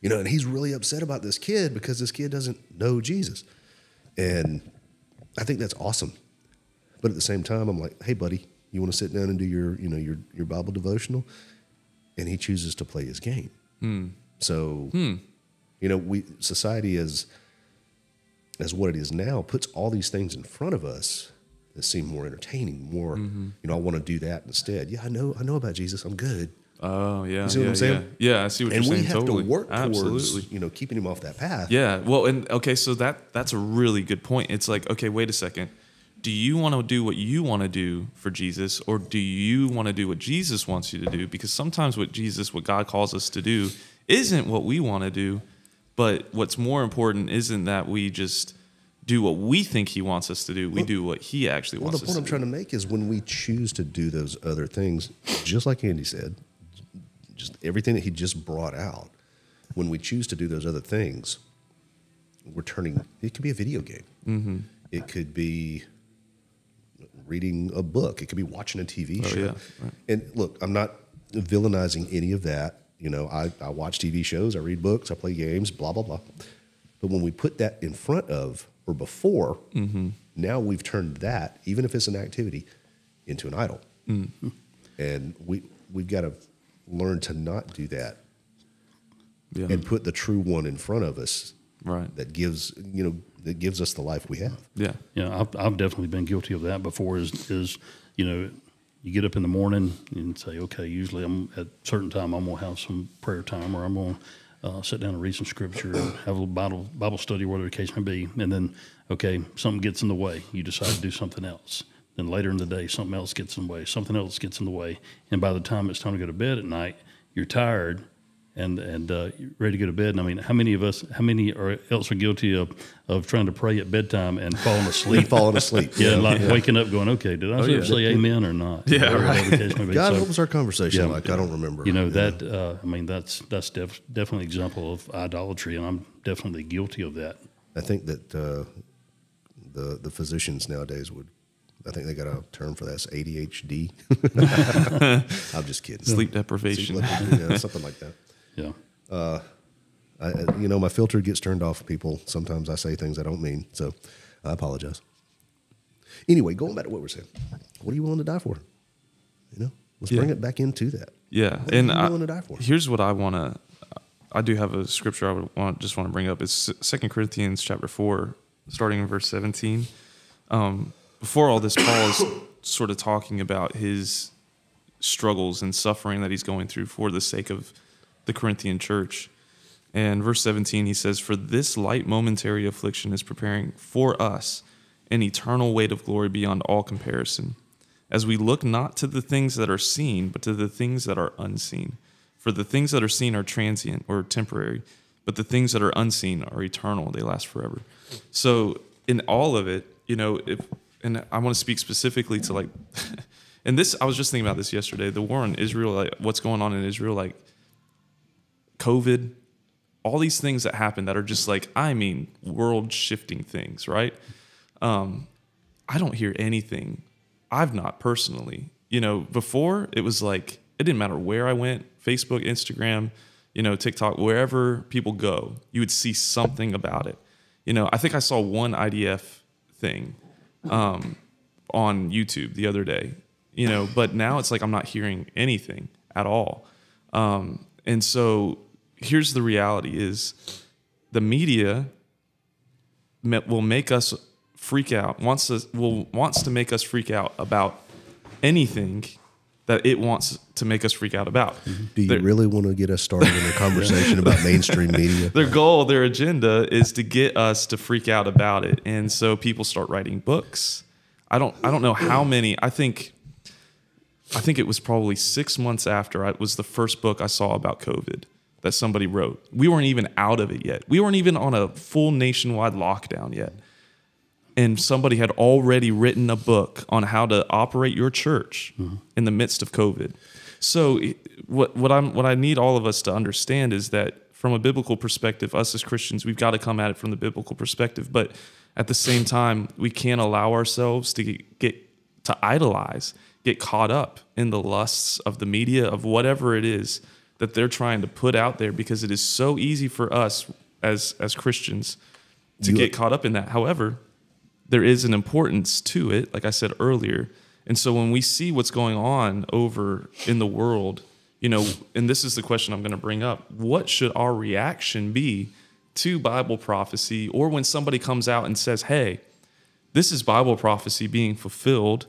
you know, and he's really upset about this kid because this kid doesn't know Jesus, and I think that's awesome. But at the same time, I'm like, hey, buddy, you want to sit down and do your, you know, your your Bible devotional? And he chooses to play his game. So, you know, we society is as what it is now puts all these things in front of us that seem more entertaining, more, mm-hmm. you know, I want to do that instead. Yeah, I know, I know about Jesus. I'm good. Oh yeah, You see what yeah, I'm saying? Yeah. yeah, I see what and you're saying. And we have totally. to work Absolutely. towards, you know, keeping him off that path. Yeah. Well, and okay, so that that's a really good point. It's like, okay, wait a second. Do you want to do what you want to do for Jesus, or do you want to do what Jesus wants you to do? Because sometimes what Jesus, what God calls us to do, isn't what we want to do. But what's more important isn't that we just do what we think He wants us to do. We do what He actually wants us to do. Well, the point I'm trying to make is when we choose to do those other things, just like Andy said, just everything that he just brought out, when we choose to do those other things, we're turning. It could be a video game. Mm-hmm. It could be reading a book. It could be watching a TV Oh, show. yeah, right. And look, I'm not villainizing any of that. You know, I, I watch TV shows, I read books, I play games, blah blah blah. But when we put that in front of or before, Mm-hmm. now we've turned that, even if it's an activity, into an idol. Mm-hmm. And we we've got to learn to not do that Yeah. and put the true one in front of us right. that gives you know that gives us the life we have. Yeah. Yeah, I've, I've definitely been guilty of that before. Is is you know, you get up in the morning and say, okay, usually I'm at certain time I'm gonna have some prayer time, or I'm gonna uh, sit down and read some scripture and have a little Bible Bible study, whatever the case may be, and then okay, something gets in the way. You decide to do something else. Then later in the day, something else gets in the way. Something else gets in the way, and by the time it's time to go to bed at night, you're tired and and uh, ready to go to bed. And I mean, how many of us, how many are else are guilty of of trying to pray at bedtime and falling asleep? Falling asleep. yeah, you know? like waking up going, okay, did I yeah. say amen or not? Yeah, Or right. whatever the case may be. God, So, what was our conversation yeah. like? I don't remember. you know that uh, I mean that's that's def- definitely an example of idolatry, and I'm definitely guilty of that. I think that uh, the the physicians nowadays would. I think they got a term for that. It's ADHD. I'm just kidding. Sleep deprivation. yeah, something like that. Yeah, I, I- you know, my filter gets turned off. People sometimes I say things I don't mean, so I apologize. Anyway, going back to what we're saying, what are you willing to die for? You know, let's Yeah. bring it back into that. Yeah, What are and you I, willing to die for? here's what I want to. I do have a scripture I would want just want to bring up. It's Second Corinthians chapter four, starting in verse seventeen. Um, before all this, Paul is sort of talking about his struggles and suffering that he's going through for the sake of the Corinthian church. And verse 17, he says, For this light momentary affliction is preparing for us an eternal weight of glory beyond all comparison, as we look not to the things that are seen, but to the things that are unseen. For the things that are seen are transient or temporary, but the things that are unseen are eternal, they last forever. So, in all of it, you know, if, and I want to speak specifically to like, and this, I was just thinking about this yesterday the war in Israel, like what's going on in Israel, like COVID, all these things that happen that are just like, I mean, world shifting things, right? Um, I don't hear anything. I've not personally, you know, before it was like, it didn't matter where I went Facebook, Instagram, you know, TikTok, wherever people go, you would see something about it. You know, I think I saw one IDF thing um, on YouTube the other day, you know, but now it's like I'm not hearing anything at all. Um, and so here's the reality is the media will make us freak out wants to will wants to make us freak out about anything that it wants to make us freak out about. Do you Their- really want to get us started in a conversation about mainstream media? their goal, their agenda is to get us to freak out about it. And so people start writing books. I don't I don't know how many. I think I think it was probably 6 months after I it was the first book I saw about COVID that somebody wrote. We weren't even out of it yet. We weren't even on a full nationwide lockdown yet. And somebody had already written a book on how to operate your church mm-hmm. in the midst of COVID. So what what I'm what I need all of us to understand is that from a biblical perspective, us as Christians, we've got to come at it from the biblical perspective. But at the same time, we can't allow ourselves to get, get to idolize, get caught up in the lusts of the media of whatever it is that they're trying to put out there because it is so easy for us as as Christians to You- get caught up in that. However, there is an importance to it, like I said earlier. And so when we see what's going on over in the world, you know, and this is the question I'm going to bring up what should our reaction be to Bible prophecy or when somebody comes out and says, hey, this is Bible prophecy being fulfilled.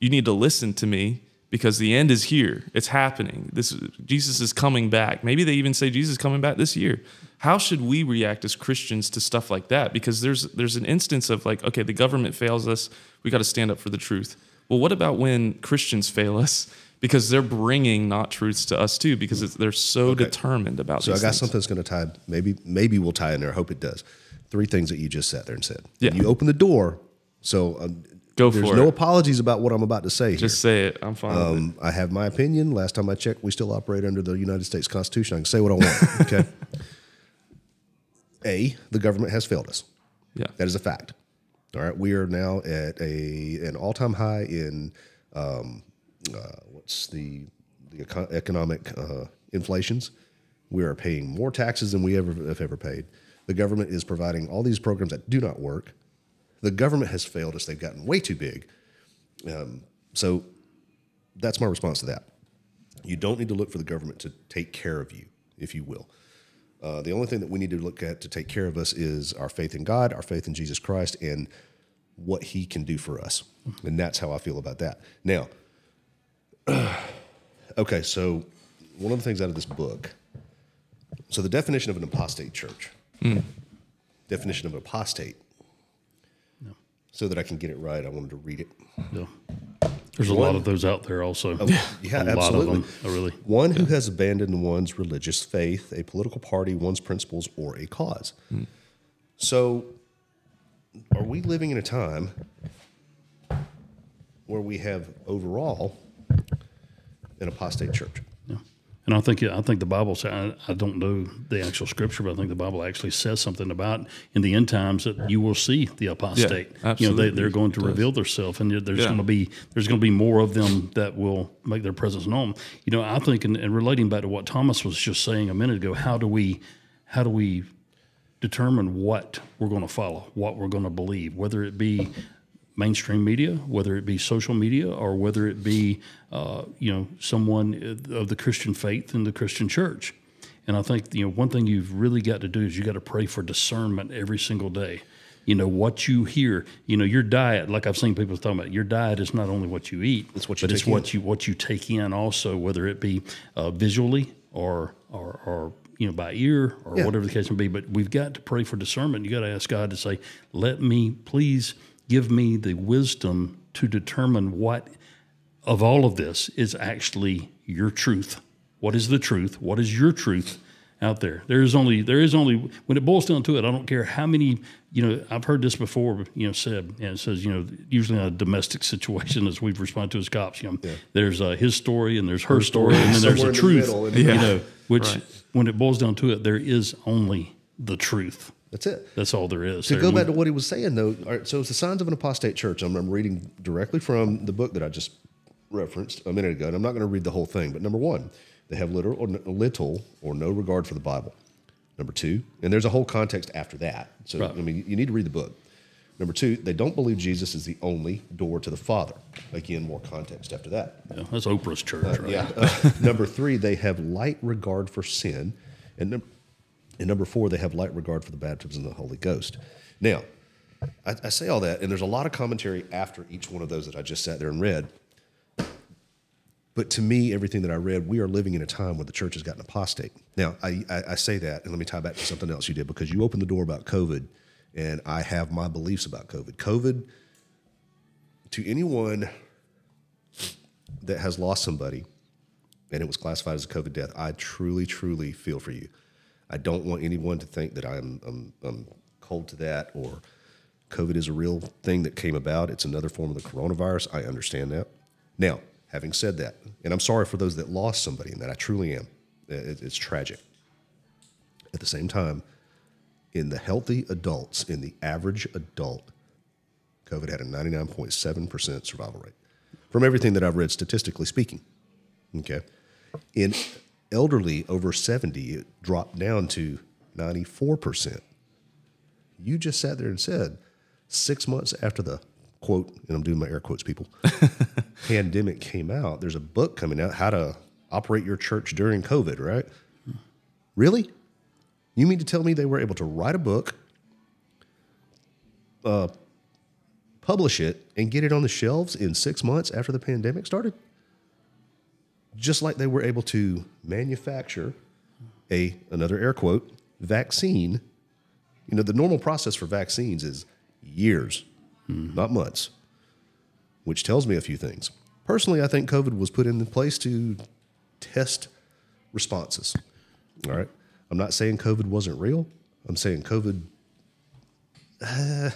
You need to listen to me because the end is here. It's happening. This Jesus is coming back. Maybe they even say Jesus is coming back this year. How should we react as Christians to stuff like that? Because there's there's an instance of like, okay, the government fails us. We got to stand up for the truth. Well, what about when Christians fail us because they're bringing not truths to us too because it's, they're so determined about So I got things. something that's going to tie. Maybe maybe we'll tie in there. I hope it does. Three things that you just sat there and said. Yeah. You open the door. So um, Go there's for no apologies about what I'm about to say. Just say it. I'm fine. here. it. Um, I have my opinion. Last time I checked, we still operate under the United States Constitution. I can say what I want. Okay. a. The government has failed us. Yeah. That is a fact. All right, we are now at a an all time high in um, uh, what's the the eco- economic uh, inflations. We are paying more taxes than we ever have ever paid. The government is providing all these programs that do not work. The government has failed us. They've gotten way too big. Um, so that's my response to that. You don't need to look for the government to take care of you, if you will. Uh, the only thing that we need to look at to take care of us is our faith in God, our faith in Jesus Christ, and what He can do for us. And that's how I feel about that. Now, okay, so one of the things out of this book, so the definition of an apostate church, definition of an apostate, so that I can get it right, I wanted to read it. Yeah. There's a lot of those out there also. Oh, yeah, a lot absolutely. of them. Oh, really. One who has abandoned one's religious faith, a political party, one's principles, or a cause. Hmm. So, are we living in a time where we have overall an apostate church? Yeah. And I think I think the Bible says I, I don't know the actual scripture, but I think the Bible actually says something about in the end times that you will see the apostate. you know, they, they're going to reveal themselves, and there's Yeah. going to be there's going to be more of them that will make their presence known. You know, I think, and, and relating back to what Thomas was just saying a minute ago, how do we how do we determine what we're going to follow, what we're going to believe, whether it be mainstream media, whether it be social media, or whether it be uh, you know someone of the Christian faith in the Christian church. And I think you know one thing you've really got to do is you got to pray for discernment every single day. You know what you hear. You know your diet. Like I've seen people talking about, your diet is not only what you eat, It's what you but it's take in. what you what you take in also, whether it be uh, visually or or or you know by ear or Yeah. whatever the case may be. But we've got to pray for discernment. You got to ask God to say, "Let me please give me the wisdom to determine what of all of this is actually your truth. What is the truth? What is your truth out there? There is only there is only when it boils down to it. I don't care how many you know. I've heard this before. You know, said and it says you know usually in a domestic situation as we've responded to as cops. You know, there's uh, his story and there's her, story, and then there's the in the truth. middle, and- You Yeah. know, which Right. when it boils down to it, there is only the truth. That's it. That's all there is. To There- go back to what he was saying, though, all right, so it's the signs of an apostate church. I'm, I'm reading directly from the book that I just referenced a minute ago, and I'm not going to read the whole thing. But number one, they have little or, little or no regard for the Bible. Number two, and there's a whole context after that. So Right. I mean, you need to read the book. Number two, they don't believe Jesus is the only door to the Father. Again, more context after that. yeah, that's Oprah's church, right? Yeah. Uh, number three, they have light regard for sin, and num- and number four, they have light regard for the baptism of the Holy Ghost. Now, I, I say all that, and there's a lot of commentary after each one of those that I just sat there and read. But to me, everything that I read, we are living in a time where the church has gotten apostate. Now, I, I, I say that, and let me tie back to something else you did because you opened the door about COVID, and I have my beliefs about COVID. COVID, to anyone that has lost somebody and it was classified as a COVID death, I truly, truly feel for you. I don't want anyone to think that I'm, I'm, I'm cold to that or COVID is a real thing that came about. It's another form of the coronavirus. I understand that. Now, having said that, and I'm sorry for those that lost somebody and that, I truly am. It- it's tragic. At the same time, in the healthy adults, in the average adult, COVID had a 99.7% survival rate from everything that I've read statistically speaking. Okay. In elderly over 70, it dropped down to 94%. You just sat there and said, six months after the quote, and I'm doing my air quotes, people, pandemic came out, there's a book coming out, How to Operate Your Church During COVID, right? Really? You mean to tell me they were able to write a book, uh, publish it, and get it on the shelves in six months after the pandemic started? Just like they were able to manufacture a another air quote vaccine. You know, the normal process for vaccines is years, not months, which tells me a few things. Personally, I think COVID was put in place to test responses. All right. I'm not saying COVID wasn't real. I'm saying COVID uh,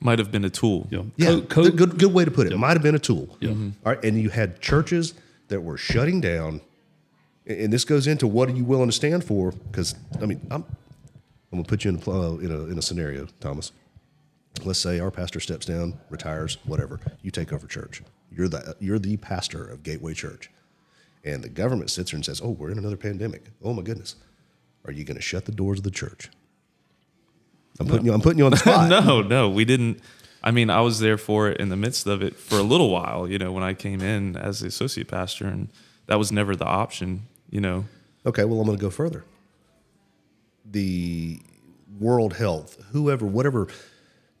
Might have been a tool. You know, Yeah, co- co- good, good, good way to put it. Might have been a tool. Yeah. Mm-hmm. All right, and you had churches that were shutting down, and and this goes into what are you willing to stand for? Because I mean, I'm I'm gonna put you in a, pl- uh, in a in a scenario, Thomas. Let's say our pastor steps down, retires, whatever. You take over church. You're the you're the pastor of Gateway Church, and the government sits there and says, "Oh, we're in another pandemic. Oh my goodness, are you going to shut the doors of the church?" I'm putting you. I'm putting you on the spot. no, no, we didn't. I mean, I was there for it in the midst of it for a little while, you know, when I came in as the associate pastor, and that was never the option, you know. Okay, well, I'm going to go further. The World Health, whoever, whatever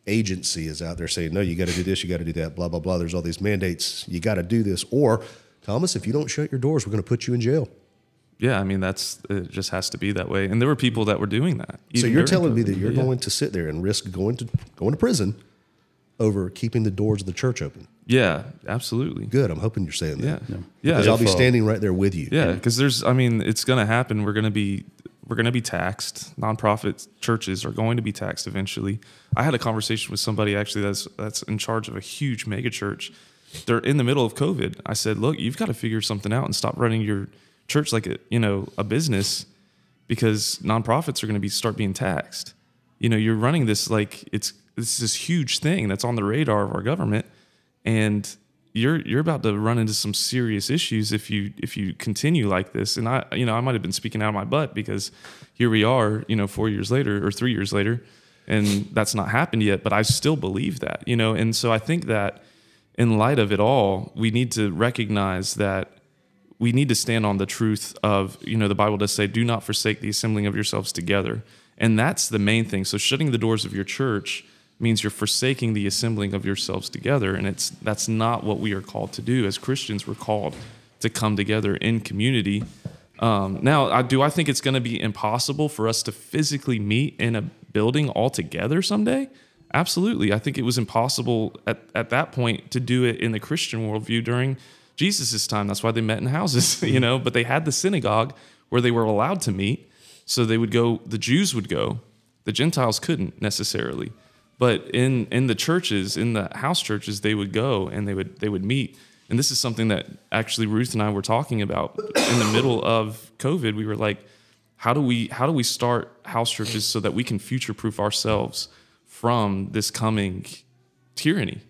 agency is out there saying, no, you got to do this, you got to do that, blah, blah, blah. There's all these mandates. You got to do this. Or, Thomas, if you don't shut your doors, we're going to put you in jail. Yeah, I mean, that's it just has to be that way. And there were people that were doing that. So you're during telling me that you're Yeah. going to sit there and risk going to going to prison over keeping the doors of the church open. Yeah, absolutely. Good. I'm hoping you're saying that. Yeah. yeah. Because I'll be uh, standing right there with you. Yeah, because there's, I mean, it's going to happen. We're going to be, we're going to be taxed. Nonprofit churches are going to be taxed eventually. I had a conversation with somebody actually that's that's in charge of a huge mega church. They're in the middle of COVID. I said, look, you've got to figure something out and stop running your church like a, you know, a business, because nonprofits are going to be start being taxed. You know, you're running this like it's it's this huge thing that's on the radar of our government, and you're you're about to run into some serious issues if you if you continue like this. And I you know I might have been speaking out of my butt because here we are you know four years later or three years later, and that's not happened yet. But I still believe that you know, and so I think that in light of it all, we need to recognize that we need to stand on the truth of you know the bible does say do not forsake the assembling of yourselves together. And that's the main thing. So shutting the doors of your church means you're forsaking the assembling of yourselves together. And it's that's not what we are called to do. As christians we're called to come together in community. Um, now I, do i think it's going to be impossible for us to physically meet in a building all together someday? Absolutely. I think it was impossible at, at that point to do it in the christian worldview during Jesus' time. That's why they met in houses, you know, but they had the synagogue where they were allowed to meet. So they would go, the Jews would go, the Gentiles couldn't necessarily. But in, in the churches, in the house churches, they would go and they would they would meet. And this is something that actually Ruth and I were talking about in the middle of COVID. We were like, how do we how do we start house churches so that we can future proof ourselves from this coming tyranny?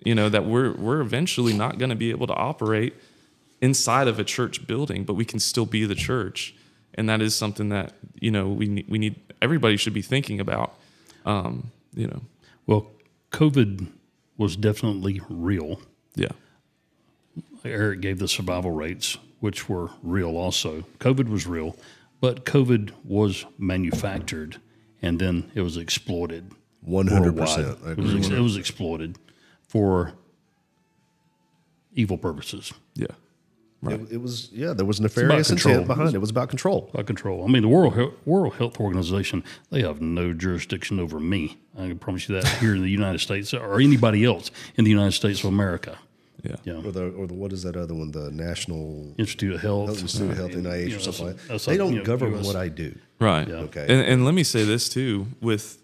You know that we're we're eventually not going to be able to operate inside of a church building but we can still be the church and that is something that you know we need, we need everybody should be thinking about um, you know Well, COVID was definitely real. yeah Eric gave the survival rates, which were real also. COVID was real, but COVID was manufactured and then it was exploited. 100%. worldwide. I It was, it was exploited for evil purposes. yeah right It, it was, yeah, there was nefarious intent behind it. It was about control. By control. I mean, the World He- World Health Organization they have no jurisdiction over me. I can promise you that here in the United States or anybody else in the United States of America. yeah You know, Or the, or the, what is that other one? The National Institute of Health, Institute of Health, uh, NIH, know, or something like that. that's They a, don't you know, govern US what I do. right Okay. and, and let me say this too with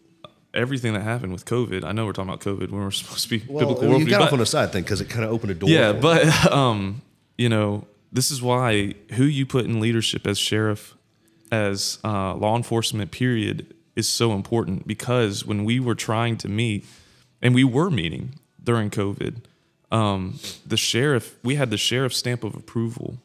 everything that happened with covid i know we're talking about covid when we're supposed to be Well, biblical you worldview, got but- off on a side thing because it kind of opened a door. Yeah, but um, you know, this is why who you put in leadership as sheriff, as uh, law enforcement, period, is so important because when we were trying to meet, and we were meeting during COVID, um, the sheriff, we had the sheriff's stamp of approval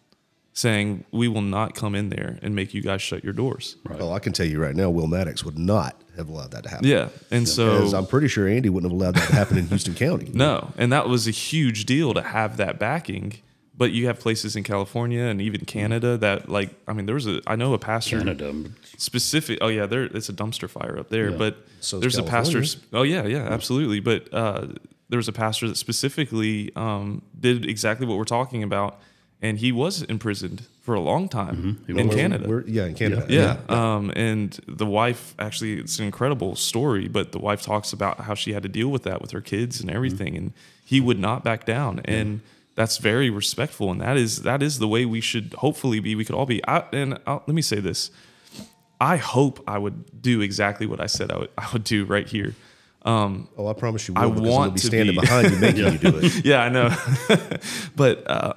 saying we will not come in there and make you guys shut your doors. Well, I can tell you right now, Will Maddox would not have allowed that to happen. Yeah, and so I'm pretty sure Andy wouldn't have allowed that to happen in Houston County. No, and that was a huge deal to have that backing. But you have places in California and even Canada that, like, I mean, there was a, I know a pastor Canada. specific. Oh yeah, there it's a dumpster fire up there. Yeah. But So is there's a pastor. Oh yeah, yeah, absolutely. But uh, there was a pastor that specifically um, did exactly what we're talking about, and he was imprisoned for a long time He in. Canada. We're- yeah, in Canada. Yeah. Um, and the wife actually, it's an incredible story, but the wife talks about how she had to deal with that with her kids and everything. And he would not back down. And that's very respectful. And that is, that is the way we should hopefully be. We could all be. I, and i let me say this. I hope I would do exactly what I said I would, I would do right here. Um, Oh, I promise you will. I want gonna be standing be- behind you making you do it. yeah, I know. but uh,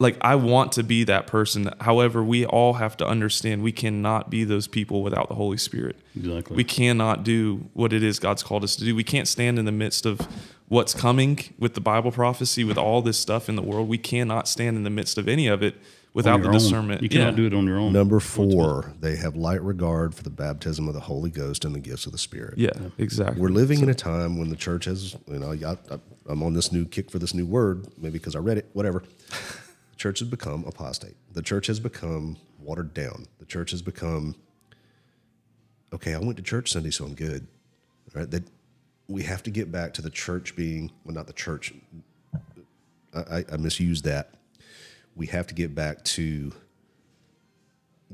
like, I want to be that person. However, we all have to understand we cannot be those people without the Holy Spirit. Exactly. We cannot do what it is God's called us to do. We can't stand in the midst of what's coming with the Bible prophecy, with all this stuff in the world. We cannot stand in the midst of any of it without the your own. discernment. You cannot yeah. do it on your own. Number four, they have light regard for the baptism of the Holy Ghost and the gifts of the Spirit. Yeah, exactly. We're living in a time when the church has, you know, I, I, I'm on this new kick for this new word, maybe because I read it, whatever. Church has become apostate. The church has become watered down. The church has become, okay, I went to church Sunday, so I'm good. Right? That we have to get back to the church being, well, not the church. I, I, I misused that. We have to get back to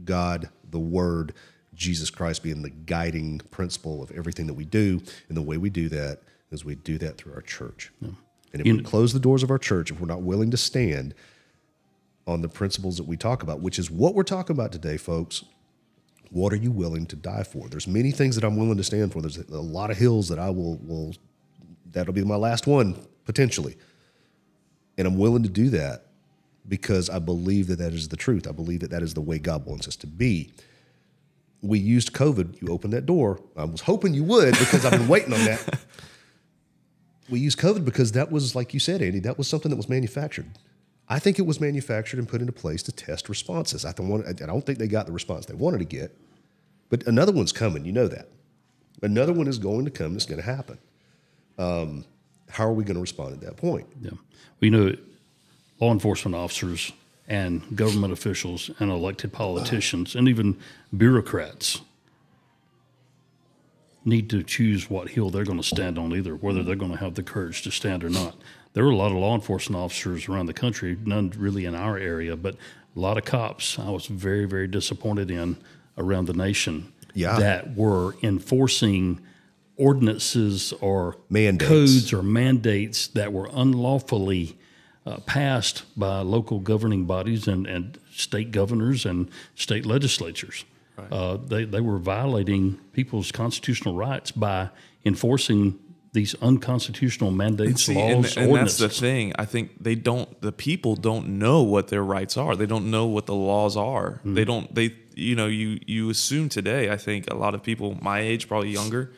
God, the Word, Jesus Christ being the guiding principle of everything that we do. And the way we do that is we do that through our church. And if we close the doors of our church, if we're not willing to stand on the principles that we talk about, which is what we're talking about today, folks, what are you willing to die for? There's many things that I'm willing to stand for. There's a lot of hills that I will will that'll be my last one potentially. And I'm willing to do that because I believe that that is the truth. I believe that that is the way God wants us to be. We used COVID. You opened that door. I was hoping you would because I've been waiting on that. We used COVID because that was, like you said, Andy, that was something that was manufactured. I think it was manufactured and put into place to test responses. I don't, want, I don't think they got the response they wanted to get, but another one's coming. You know that. Another one is going to come. It's going to happen. Um, how are we going to respond at that point? Yeah. Well, you know, law enforcement officers and government officials and elected politicians and even bureaucrats need to choose what hill they're going to stand on, either whether they're going to have the courage to stand or not. There were a lot of law enforcement officers around the country, none really in our area, but a lot of cops I was very, very disappointed in around the nation Yeah. that were enforcing ordinances or Mandates. codes or mandates that were unlawfully uh, passed by local governing bodies and, and state governors and state legislatures. Uh, they, they were violating people's constitutional rights by enforcing these unconstitutional mandates, See, laws, and, and that's the thing. I think they don't. The people don't know what their rights are. They don't know what the laws are. Mm-hmm. They don't. They you know you you assume today. I think a lot of people my age, probably younger,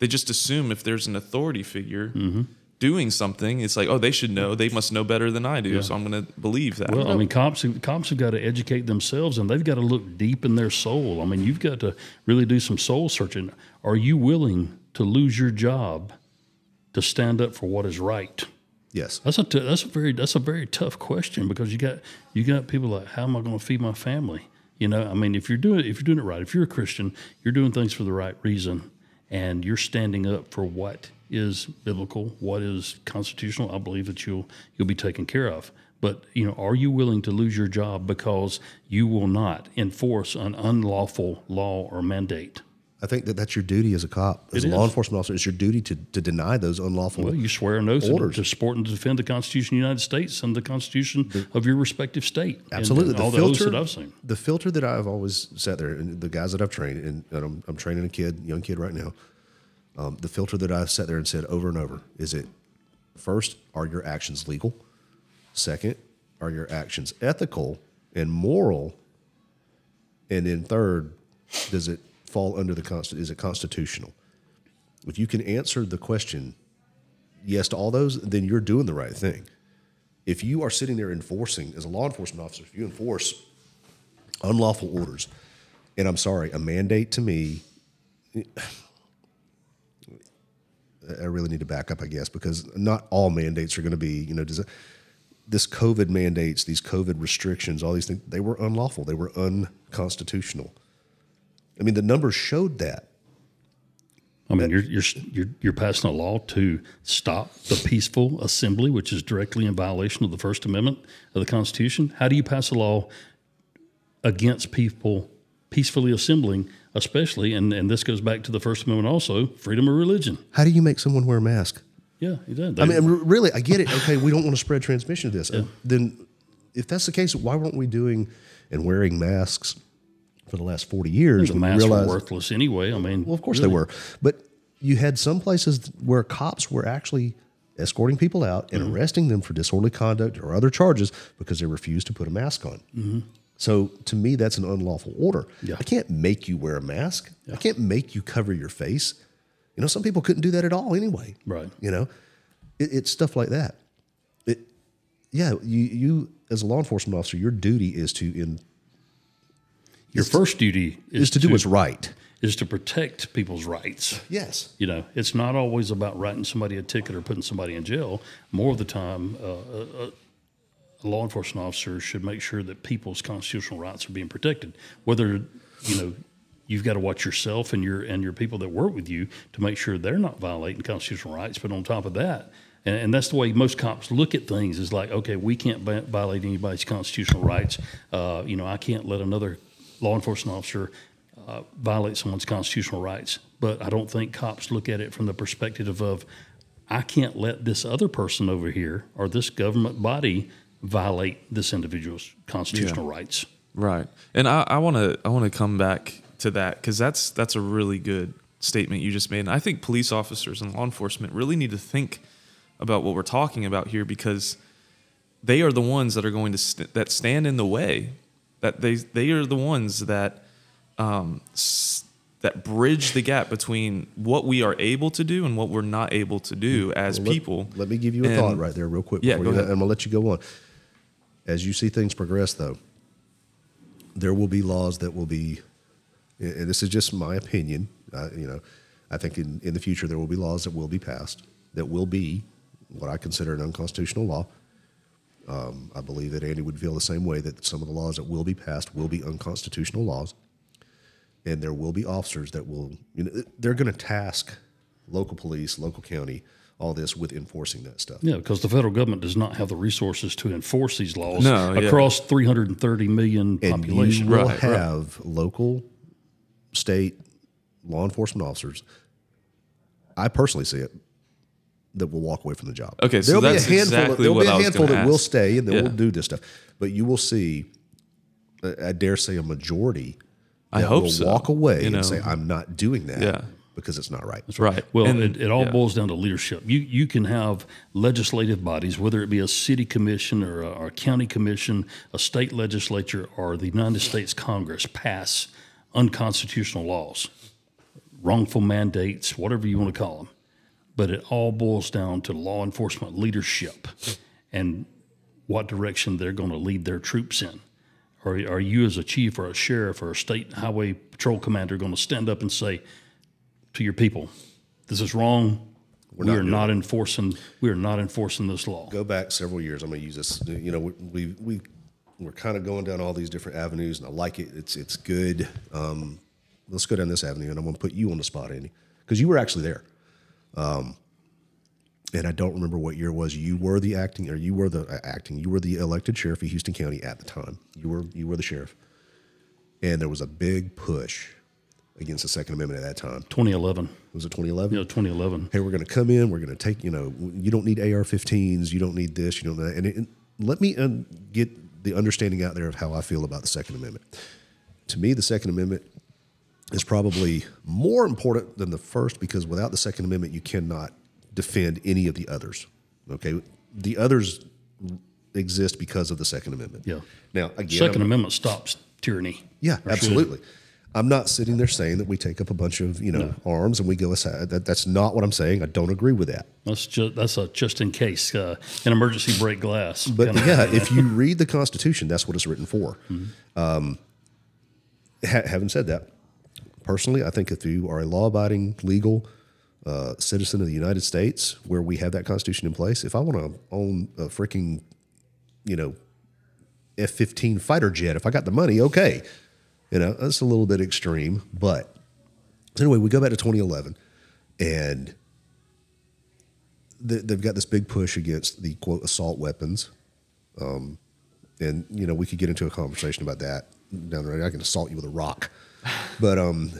they just assume if there's an authority figure Mm-hmm. doing something, it's like oh they should know. They must know better than I do. So I'm going to believe that. Well, I mean, cops have, cops have got to educate themselves, and they've got to look deep in their soul. I mean, you've got to really do some soul searching. Are you willing to lose your job to stand up for what is right? Yes. That's a t- that's a very that's a very tough question because you got you got people like how am I going to feed my family? You know, I mean, if you're doing if you're doing it right, if you're a Christian, you're doing things for the right reason, and you're standing up for what is biblical, what is constitutional. I believe that you'll you'll be taken care of. But you know, are you willing to lose your job because you will not enforce an unlawful law or mandate? I think that that's your duty as a cop, as It a law enforcement officer. It's your duty to, to deny those unlawful. Well, you swear an oath Orders. to support and defend the Constitution of the United States and the Constitution of your respective state. Absolutely. and the all the filter oaths that I've seen. The filter that I've always sat there, and the guys that I've trained, and, and I'm, I'm training a kid, young kid right now. Um, the filter that I've sat there and said over and over is it first, are your actions legal? Second, are your actions ethical and moral? And then third, does it fall under the const? Is it constitutional? If you can answer the question yes to all those, then you're doing the right thing if you are sitting there enforcing, as a law enforcement officer, if you enforce unlawful orders, and I'm sorry, a mandate to me, I really need to back up, I guess, because not all mandates are going to be, you know, does this COVID mandates, these COVID restrictions, all these things, they were unlawful. They were unconstitutional. I mean, the numbers showed that. I mean, you're, you're you're you're passing a law to stop the peaceful assembly, which is directly in violation of the First Amendment of the Constitution. How do you pass a law against people peacefully assembling, especially, and, and this goes back to the First Amendment also, freedom of religion? How do you make someone wear a mask? Yeah, he did. I mean, really, I get it. Okay, we don't want to spread transmission of this. Uh, Then, if that's the case, why weren't we doing and wearing masks for the last forty years? the masks were worthless anyway. I mean, Well, of course really. they were, but you had some places where cops were actually escorting people out and Mm-hmm. arresting them for disorderly conduct or other charges because they refused to put a mask on. Mm-hmm. So to me, that's an unlawful order. Yeah. I can't make you wear a mask. I can't make you cover your face. You know, some people couldn't do that at all anyway. Right. You know, it, it's stuff like that. It, yeah, you you as a law enforcement officer, your duty is to in Your first duty is, is to do what's right. is to protect people's rights. Yes. You know, it's not always about writing somebody a ticket or putting somebody in jail. More of the time, uh, a, a law enforcement officer should make sure that people's constitutional rights are being protected. Whether you know you've got to watch yourself and your and your people that work with you to make sure they're not violating constitutional rights. But on top of that, and, and that's the way most cops look at things is like, okay, we can't violate anybody's constitutional rights. Uh, you know, I can't let another law enforcement officer uh, violate someone's constitutional rights. But I don't think cops look at it from the perspective of, I can't let this other person over here or this government body violate this individual's constitutional rights. Right. And I want to I want to come back to that because that's that's a really good statement you just made. And I think police officers and law enforcement really need to think about what we're talking about here because they are the ones that are going to st- that stand in the way. That they they are the ones that um, s- that bridge the gap between what we are able to do and what we're not able to do as Well, let- people. Let, me give you a And- thought right there, real quick. Yeah, go you, ahead. And we'll let you go on. As you see things progress, though, there will be laws that will be, and this is just my opinion. Uh, you know, I think in, in the future there will be laws that will be passed that will be what I consider an unconstitutional law. Um, I believe that Andy would feel the same way that some of the laws that will be passed will be unconstitutional laws, and there will be officers that will, you know, they're going to task local police, local county, all this with enforcing that stuff. Yeah, because the federal government does not have the resources to enforce these laws No, yeah. across 330 million and population. you will Right, right. have local, state law enforcement officers. I personally see it that will walk away from the job. Okay, so there'll that's be a handful. exactly there'll what be a I was handful gonna that will stay and that Yeah. will do this stuff, but you will see. uh, I dare say a majority. I that hope will so, walk away you and say, "I'm not doing that Yeah. because it's not right." That's right. Well, And- it, it all yeah. boils down to leadership. You you can have legislative bodies, whether it be a city commission or a, or a county commission, a state legislature, or the United States Congress, pass unconstitutional laws, wrongful mandates, whatever you want to call them. But it all boils down to law enforcement leadership and what direction they're going to lead their troops in. Are, are you, as a chief or a sheriff or a state highway patrol commander, going to stand up and say to your people, "This is wrong. we not are not enforcing. We are not enforcing this law." go back several years. I'm going to use this. You know, we we, we we're kind of going down all these different avenues, and I like it. It's it's good. Um, let's go down this avenue, and I'm going to put you on the spot, Andy, because you were actually there. Um, and I don't remember what year it was. You were the acting, or you were the uh, acting. You were the elected sheriff of Houston County at the time. You were you were the sheriff, and there was a big push against the Second Amendment at that time. 2011. Was it 2011? Yeah, 2011. hey, we're going to come in, we're going to take, you know, you don't need AR-15s, you don't need this, you don't. And, it, and let me un- get the understanding out there of how I feel about the Second Amendment. To me, the Second Amendment is probably more important than the first because without the Second Amendment, you cannot defend any of the others. Okay, the others exist because of the Second Amendment. Yeah. Now, again, 2nd I'm- Amendment stops tyranny. yeah, Or should. absolutely. I'm not sitting there saying that we take up a bunch of you know arms and we go aside. That, that's not what I'm saying. I don't agree with that. That's just that's a just in case uh, an emergency break glass. But kind of- yeah, if you read the Constitution, that's what it's written for. Um, ha- having said that, personally, I think if you are a law-abiding, legal uh, citizen of the United States, where we have that Constitution in place, if I want to own a freaking, you know, F-15 fighter jet, if I got the money, okay, you know, that's a little bit extreme, but anyway, we go back to 2011, and they- they've got this big push against the quote assault weapons Um, and you know we could get into a conversation about that down the road. I can assault you with a rock, but um,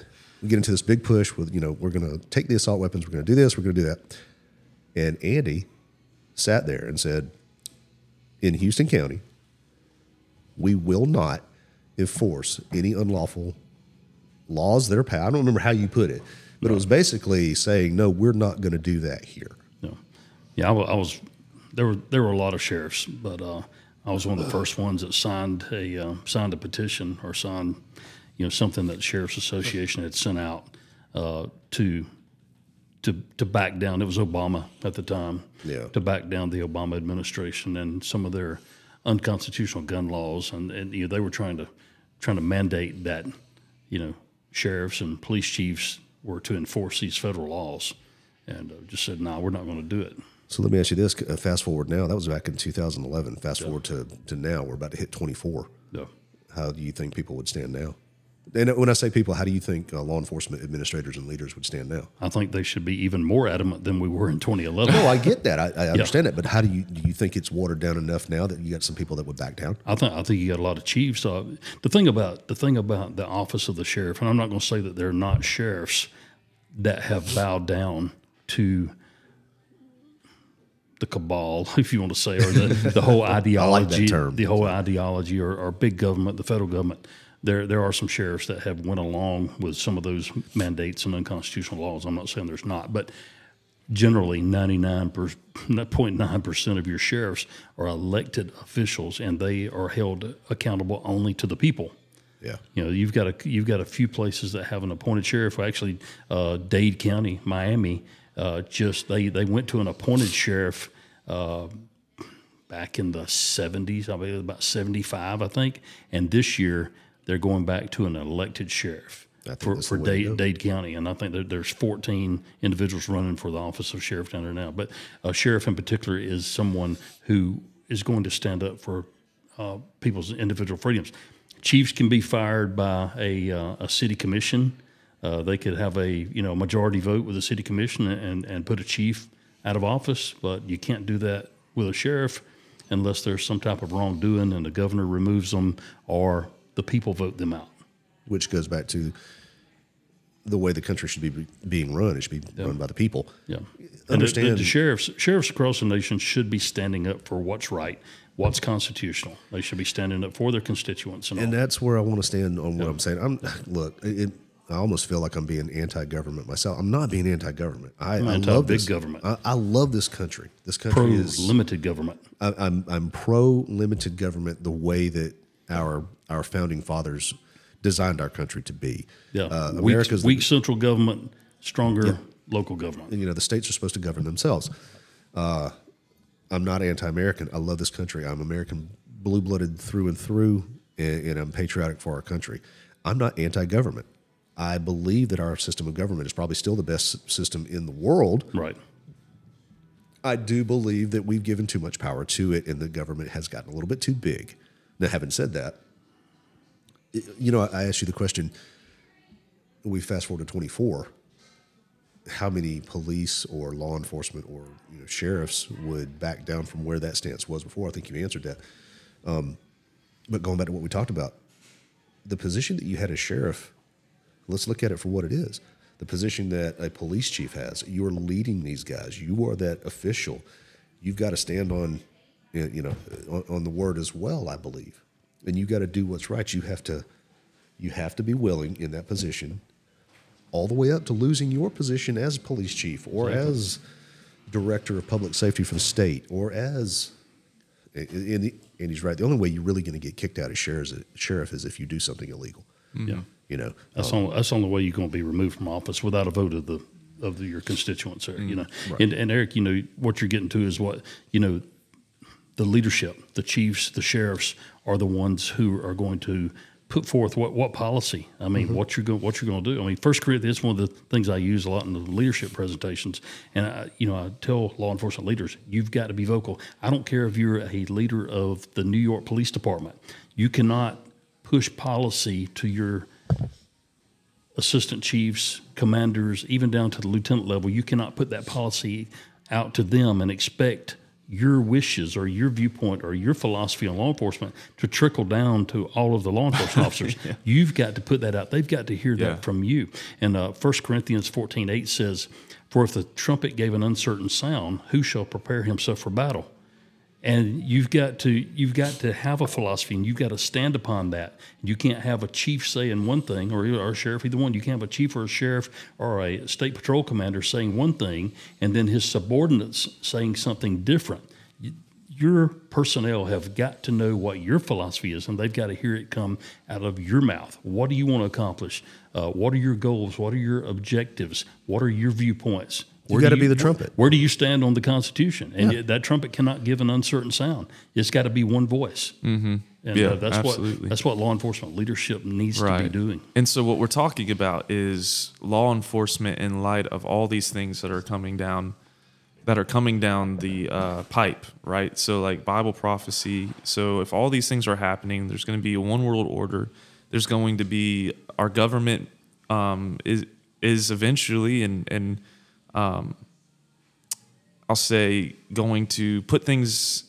we get into this big push with you know we're going to take the assault weapons, we're going to do this, we're going to do that, and Andy sat there and said, in Houston County, we will not enforce any unlawful laws that are passed. I don't remember how you put it, but it was basically saying no, we're not going to do that here. Yeah, yeah. I, was there were there were a lot of sheriffs, but uh, I was one of the first ones that signed a uh, signed a petition or signed you know something that the sheriff's association had sent out uh, to to to back down. It was Obama at the time. Yeah. To back down the Obama administration and some of their unconstitutional gun laws, and, and you know they were trying to trying to mandate that you know sheriffs and police chiefs were to enforce these federal laws, and uh, just said, "No, nah, we're not going to do it." So let me ask you this: uh, Fast forward now, that was back in 2011. Fast forward to, to now, we're about to hit 24. No. How do you think people would stand now? And when I say people, how do you think uh, law enforcement administrators and leaders would stand now? I think they should be even more adamant than we were in 2011. No, I get that. I, I understand that. But how do you do you think it's watered down enough now that you got some people that would back down? I think I think you got a lot of chiefs. Uh, the thing about the thing about the office of the sheriff, and I'm not going to say that they're not sheriffs that have bowed down to the cabal, if you want to say, or the, the whole ideology, like term. the whole ideology, or, or big government, the federal government. There, there are some sheriffs that have went along with some of those mandates and unconstitutional laws. I'm not saying there's not, but generally 99.9 percent of your sheriffs are elected officials, and they are held accountable only to the people. Yeah. You know, you've got a you've got a few places that have an appointed sheriff. Actually, uh, Dade County, Miami, uh, just they they went to an appointed sheriff uh, back in the 70s. I mean, about 75, I think. And this year they're going back to an elected sheriff for, for Dade, Dade, County. And I think that there's 14 individuals running for the office of sheriff down there now. But a sheriff in particular is someone who is going to stand up for uh, people's individual freedoms. Chiefs can be fired by a, uh, a city commission. Uh, they could have a you know majority vote with the city commission and, and put a chief out of office, but you can't do that with a sheriff unless there's some type of wrongdoing and the governor removes them or the people vote them out. Which goes back to the way the country should be being run. It should be run by the people. Yeah. Understand. The, the, sheriffs, sheriffs across the nation should be standing up for what's right, what's constitutional. They should be standing up for their constituents. And, and that's where I want to stand on what yeah. I'm saying. I'm look. It, I almost feel like I'm being anti-government myself. I'm not being anti-government. I, I love big this, government. I, I, love this country. This country pro is limited government. I, am I'm, I'm pro limited government the way that our our founding fathers designed our country to be. Yeah, uh, America's weak, weak central government, stronger yeah. local government. And, you know, the states are supposed to govern themselves. Uh, I'm not anti-American. I love this country. I'm American, blue-blooded through and through, and, and I'm patriotic for our country. I'm not anti-government. I believe that our system of government is probably still the best system in the world. Right. I do believe that we've given too much power to it and the government has gotten a little bit too big. Now, having said that, you know, I asked you the question, we fast forward to 24, how many police or law enforcement or you know, sheriffs would back down from where that stance was before? I think you answered that. Um, but going back to what we talked about, the position that you had as sheriff Let's look at it for what it is. The position that a police chief has. You're leading these guys. You are that official. You've got to stand on, you know, on, on the word as well. I believe, and you got to do what's right. You have to, you have to be willing in that position, all the way up to losing your position as police chief or exactly. as director of public safety for the state or as and, and he's right. The only way you're really going to get kicked out as sheriff is if you do something illegal. Yeah. You know, that's um, only, that's the only way you're going to be removed from office without a vote of the of the, your constituents. There, you mm, know, right. and, and Eric, you know what you're getting to is what you know. The leadership, the chiefs, the sheriffs are the ones who are going to put forth what, what policy. I mean, mm-hmm. what you're going what you're going to do. I mean, First Corinthians one of the things I use a lot in the leadership presentations, and I, you know I tell law enforcement leaders, you've got to be vocal. I don't care if you're a leader of the New York Police Department, you cannot push policy to your assistant chiefs, commanders, even down to the lieutenant level, you cannot put that policy out to them and expect your wishes or your viewpoint or your philosophy on law enforcement to trickle down to all of the law enforcement officers. yeah. You've got to put that out. They've got to hear that from you. And uh, 1 Corinthians 14 8 says, For if the trumpet gave an uncertain sound, who shall prepare himself for battle? And you've got to you've got to have a philosophy and you've got to stand upon that. You can't have a chief saying one thing or, a sheriff either one. You can't have a chief or a sheriff or a state patrol commander saying one thing and then his subordinates saying something different. Your personnel have got to know what your philosophy is and they've got to hear it come out of your mouth. What do you want to accomplish? Uh, what are your goals? What are your objectives? What are your viewpoints You Where got to be the trumpet. Where do you stand on the Constitution? And Yeah. yet that trumpet cannot give an uncertain sound. It's got to be one voice. Mm-hmm. And Yeah, uh, that's absolutely. what that's what law enforcement leadership needs to be doing. And so what we're talking about is law enforcement in light of all these things that are coming down that are coming down the uh, pipe, right? So like Bible prophecy. So if all these things are happening, there's going to be a one world order. There's going to be our government um, is is eventually and and um, I'll say going to put things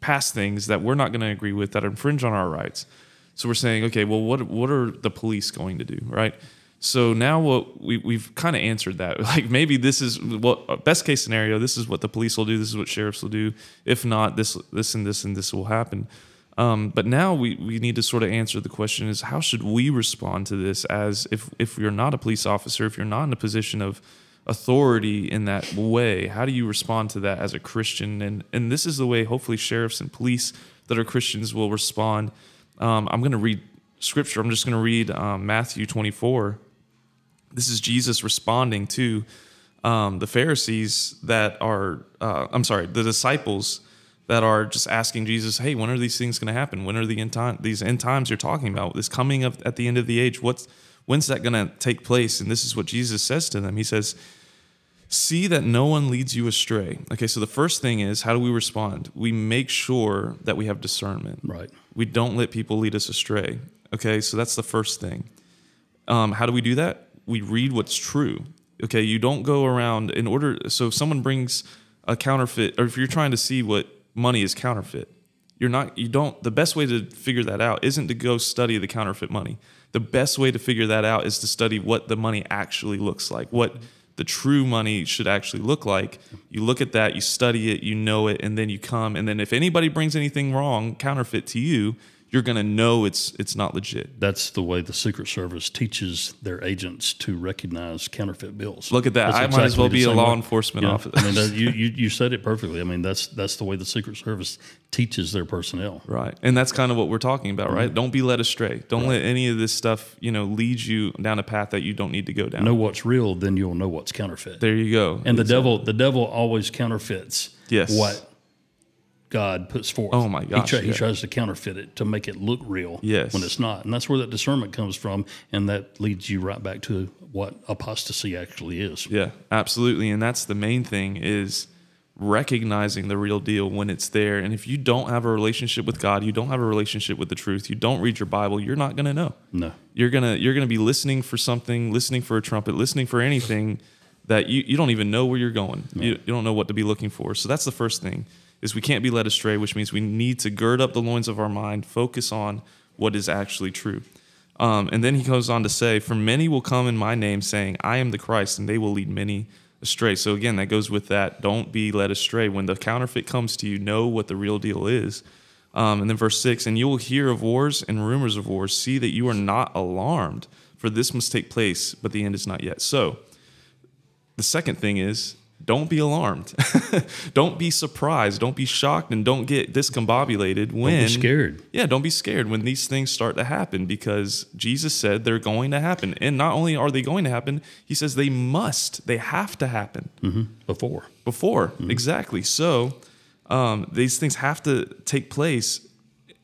past things that we're not going to agree with that infringe on our rights. So we're saying, okay, well, what what are the police going to do, right? So now what we we've kind of answered that. Like maybe this is what best case scenario. This is what the police will do. This is what sheriffs will do. If not, this this and this and this will happen. Um, but now we, we need to sort of answer the question: Is how should we respond to this? As if if you're not a police officer, if you're not in a position of authority in that way, how do you respond to that as a Christian? And and this is the way hopefully sheriffs and police that are Christians will respond. Um, I'm going to read scripture. I'm just going to read um, Matthew 24. This is Jesus responding to um, the Pharisees that are, uh, I'm sorry, the disciples that are just asking Jesus, "Hey, when are these things going to happen? When are the end time? These end times you're talking about? This coming up at the end of the age? What's when's that going to take place?" And this is what Jesus says to them. He says, "See that no one leads you astray." Okay, so the first thing is, how do we respond? We make sure that we have discernment. Right. We don't let people lead us astray. Okay, so that's the first thing. Um, how do we do that? We read what's true. Okay, you don't go around in order. So if someone brings a counterfeit, or if you're trying to see what money is counterfeit, you're not. You don't. The best way to figure that out isn't to go study the counterfeit money. The best way to figure that out is to study what the money actually looks like. What the true money should actually look like. You look at that, you study it, you know it, and then you come. And then if anybody brings anything wrong, counterfeit to you, you're gonna know it's it's not legit. That's the way the Secret Service teaches their agents to recognize counterfeit bills. Look at that. That's I might as well be a law way. enforcement Yeah. officer. I mean, that, you, you you said it perfectly. I mean, that's that's the way the Secret Service teaches their personnel. Right. And that's kind of what we're talking about, right? Mm-hmm. Don't be led astray. Don't let any of this stuff, you know, lead you down a path that you don't need to go down. Know what's real, then you'll know what's counterfeit. There you go. and the devil, the devil always counterfeits Yes. what God puts forth. Oh, my gosh, He, he yeah. tries to counterfeit it to make it look real. Yes. when it's not, and that's where that discernment comes from, and that leads you right back to what apostasy actually is. Yeah, absolutely. And that's the main thing is recognizing the real deal when it's there. And if you don't have a relationship with God, you don't have a relationship with the truth, you don't read your Bible, you're not going to know. No, You're going to you're going to be listening for something, listening for a trumpet, listening for anything that you, you don't even know where you're going. You, you don't know what to be looking for. So that's the first thing is we can't be led astray, which means we need to gird up the loins of our mind, focus on what is actually true. Um, and then he goes on to say, For many will come in my name, saying, I am the Christ, and they will lead many astray. So again, that goes with that. Don't be led astray. When the counterfeit comes to you, know what the real deal is. Um, and then verse 6 And you will hear of wars and rumors of wars. See that you are not alarmed, for this must take place, but the end is not yet. So the second thing is, don't be alarmed. don't be surprised. Don't be shocked and don't get discombobulated when Don't scared. Yeah, don't be scared when these things start to happen because Jesus said they're going to happen. And not only are they going to happen, he says they must, they have to happen before. before. Exactly. So um, these things have to take place.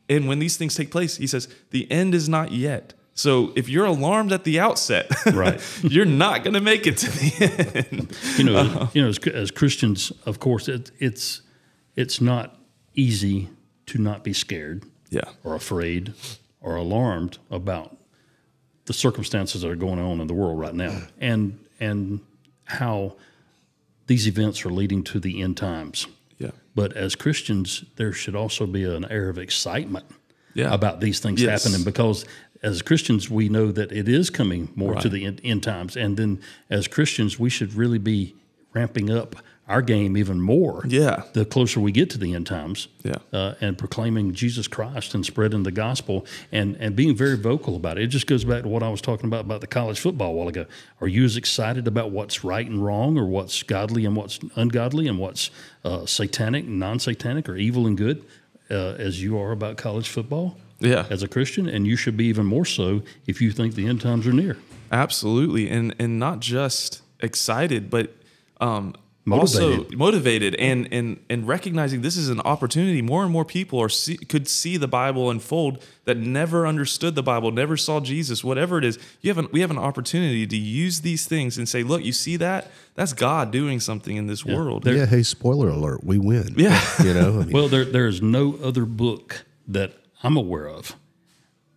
And when these things take place, he says, the end is not yet. So if you're alarmed at the outset, Right. you're not going to make it to the end. You know, Uh-huh. you know, as, as Christians, of course, it, it's it's not easy to not be scared Yeah. or afraid or alarmed about the circumstances that are going on in the world right now, and and how these events are leading to the end times. Yeah. But as Christians, there should also be an air of excitement Yeah. about these things Yes. happening because as Christians, we know that it is coming more to the end, end times. And then as Christians, we should really be ramping up our game even more Yeah. the closer we get to the end times Yeah. uh, and proclaiming Jesus Christ and spreading the gospel and, and being very vocal about it. It just goes back to what I was talking about about the college football a while ago. Are you as excited about what's right and wrong or what's godly and what's ungodly and what's uh, satanic and non satanic or evil and good uh, as you are about college football? Yeah. As a Christian, and you should be even more so if you think the end times are near. Absolutely, and and not just excited, but um, Motivated. also motivated and and and recognizing this is an opportunity. More and more people are see, could see the Bible unfold that never understood the Bible, never saw Jesus. Whatever it is, you have an, we have an opportunity to use these things and say, look, you see that? That's God doing something in this world. There- yeah, hey, spoiler alert, we win. Yeah. You know, I mean, Well, there there is no other book that I'm aware of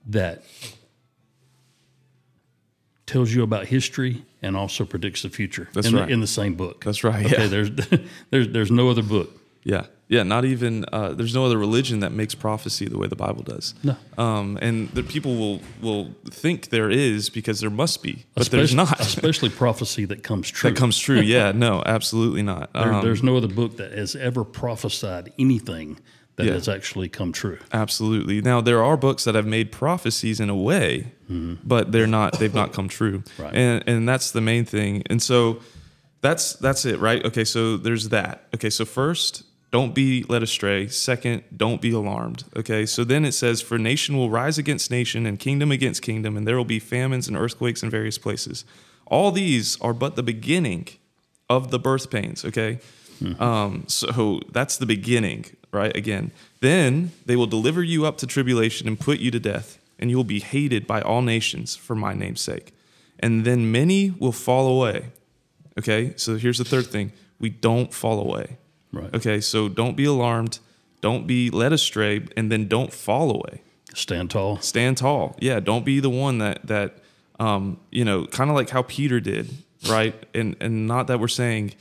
that tells you about history and also predicts the future. That's in right. The, in the same book. That's right, Okay, yeah. there's there's there's no other book. Yeah, yeah. Not even uh, there's no other religion that makes prophecy the way the Bible does. No. Um, and the people will will think there is because there must be, but there's not. especially prophecy that comes true. that comes true. Yeah. No. Absolutely not. There- Um, there's no other book that has ever prophesied anything that Yeah. has actually come true. Absolutely. Now there are books that have made prophecies in a way, mm-hmm. but they're not. They've not come true. Right. And and that's the main thing. And so that's that's it, right? Okay. So there's that. Okay. So first, don't be led astray. Second, don't be alarmed. Okay. So then it says, "For nation will rise against nation, and kingdom against kingdom, and there will be famines and earthquakes in various places. All these are but the beginning of the birth pains." Okay. Um, so that's the beginning, right? Again, then they will deliver you up to tribulation and put you to death, and you will be hated by all nations for my name's sake. And then many will fall away. Okay, so here's the third thing we don't fall away. Right. Okay, so don't be alarmed, don't be led astray, and then don't fall away Stand tall. stand tall. Yeah, don't be the one that that um, you know, kind of like how Peter did, right? And and not that we're saying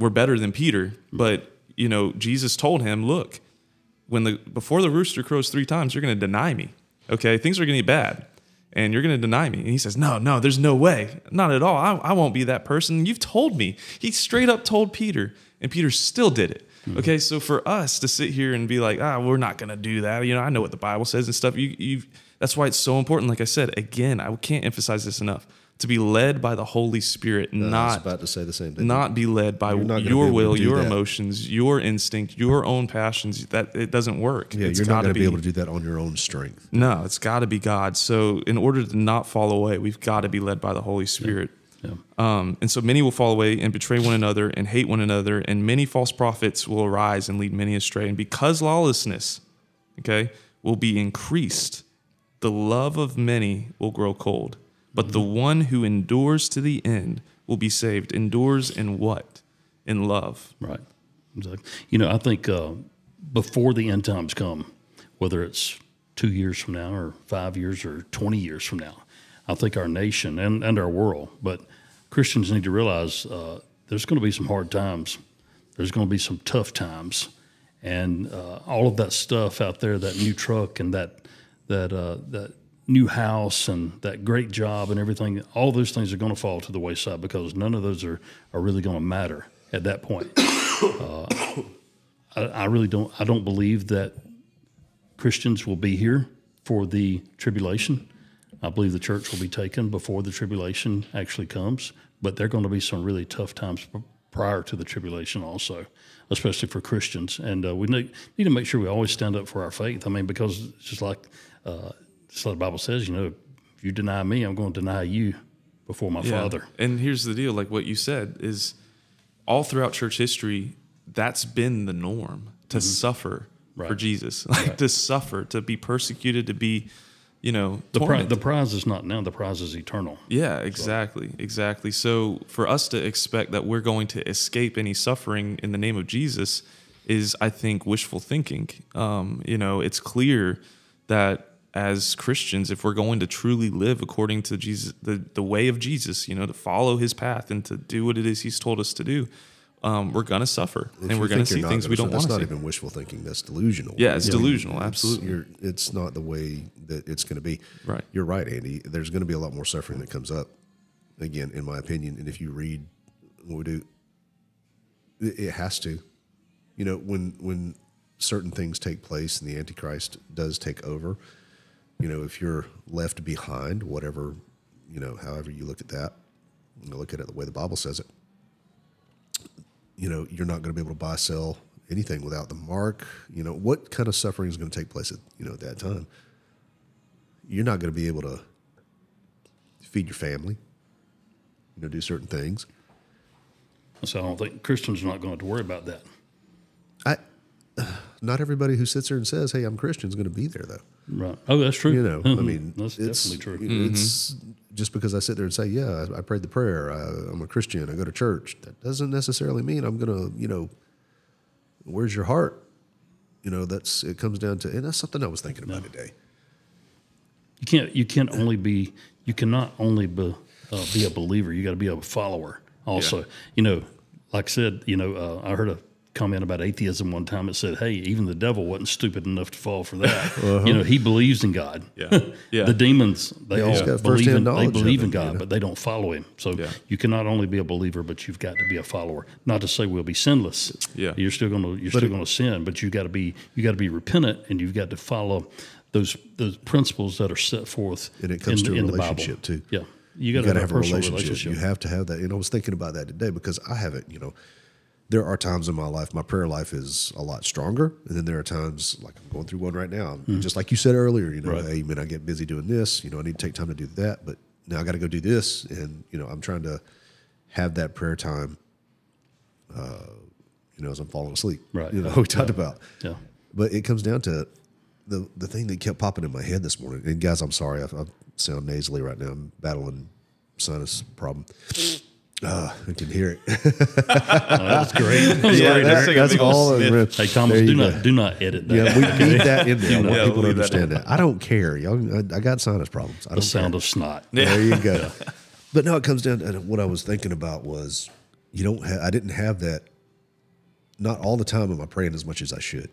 we're better than Peter, but you know, Jesus told him, "Look, when the before the rooster crows three times, you're going to deny me. Okay, things are going to get bad, and you're going to deny me." And he says, "No, no, there's no way, not at all. I, I won't be that person. You've told me." He straight up told Peter, and Peter still did it. Okay, so for us to sit here and be like, "Ah, we're not going to do that," you know, I know what the Bible says and stuff. You, you, that's why it's so important. Like I said, again, I can't emphasize this enough. To be led by the Holy Spirit, I was not about to say the same thing. not be led by not your will, your that. emotions, your instinct, your own passions. That it doesn't work. yeah, It's you're not going to be able to do that on your own strength. No, it's got to be God. So in order to not fall away, we've got to be led by the Holy Spirit. Yeah. Um, and so many will fall away and betray one another and hate one another, and many false prophets will arise and lead many astray. And because lawlessness, okay, will be increased, the love of many will grow cold. But the one who endures to the end will be saved. Endures in what? In love. Right. Exactly. You know, I think uh, before the end times come, whether it's two years from now or five years or 20 years from now, I think our nation and, and our world, but Christians need to realize uh, there's going to be some hard times. There's going to be some tough times. And uh, all of that stuff out there, that new truck and that, that, uh, that new house and that great job and everything, all those things are going to fall to the wayside because none of those are, are really going to matter at that point. I, I really don't. I don't believe that Christians will be here for the tribulation. I believe the church will be taken before the tribulation actually comes. But there are going to be some really tough times prior to the tribulation, also, especially for Christians. And uh, we need, need to make sure we always stand up for our faith. I mean, because it's just like uh, just like the Bible says, you know, if you deny me, I'm going to deny you before my Father. And here's the deal like what you said is all throughout church history, that's been the norm to suffer for Mm-hmm. Right. Jesus, like to suffer, to be persecuted, to be, you know, The, pri- the prize is not now. The prize is eternal. Yeah, exactly, exactly. So for us to expect that we're going to escape any suffering in the name of Jesus is, I think, wishful thinking. Um, you know, it's clear that as Christians, if we're going to truly live according to Jesus, the the way of Jesus, you know, to follow His path and to do what it is He's told us to do, um, we're gonna suffer If and we're gonna see things we gonna- don't want to That's to not even wishful thinking. That's delusional. Yeah, it's mean, delusional, it's- absolutely. You're, it's not the way that it's going to be. Right. You're right, Andy. There's going to be a lot more suffering that comes up. Again, in my opinion, and if you read what we do, it, it has to. You know, when when certain things take place and the Antichrist does take over, you know, if you're left behind, whatever, you know, however you look at that, you know, look at it the way the Bible says it you know, you're not going to be able to buy, sell anything without the mark. You know, what kind of suffering is going to take place at, you know, at that time? You're not going to be able to feed your family, you know, do certain things. So I don't think Christians are not going to have to worry about that. I, not everybody who sits there and says, "Hey, I'm Christian," is going to be there though. Right. Oh, that's true. You know, I mean, that's it's, definitely true. It's just because I sit there and say, "Yeah, I, I prayed the prayer. I, I'm a Christian. I go to church." That doesn't necessarily mean I'm going to, you know, where's your heart? You know, that's it comes down to, and that's something I was thinking about today. You can't. You can't only be. You cannot only be, uh, be a believer. You got to be a follower. Also, Yeah. you know, like I said, you know, uh, I heard a comment about atheism one time. It said, "Hey, even the devil wasn't stupid enough to fall for that." Uh-huh. You know, he believes in God. Yeah. Yeah. the demons they he's all got believe in, they believe in God, you know. but they don't follow Him. So Yeah. you can not only be a believer, but you've got to be a follower. Not to say we'll be sinless. Yeah. you're still going to you're still going to sin, but you got to be you got to be repentant, and you've got to follow those those principles that are set forth. And it comes in, to a in the relationship, Bible. too. Yeah, you got to have, have a personal relationship. You have to have that. And I was thinking about that today because I haven't, you know, there are times in my life, my prayer life is a lot stronger. And then there are times like I'm going through one right now. Just like you said earlier, you know, Right. hey, man, I get busy doing this. You know, I need to take time to do that. But now I got to go do this. And, you know, I'm trying to have that prayer time, uh, you know, as I'm falling asleep. Right. You know, we talked about. Yeah. But it comes down to the the thing that kept popping in my head this morning. And guys, I'm sorry, I, I sound nasally right now. I'm battling sinus problem. Uh, I can hear it. That's great. Yeah, That's that's great. like that's all. sniff. Hey Thomas, do not go. do not edit that. Yeah, we need that in there. I want Yeah, people to leave that understand that. I don't care. Y'all, I, I got sinus problems. I the don't sound care. of snot. There you go. But no, it comes down to what I was thinking about was you don't. Ha- I didn't have that. Not all the time am I praying as much as I should,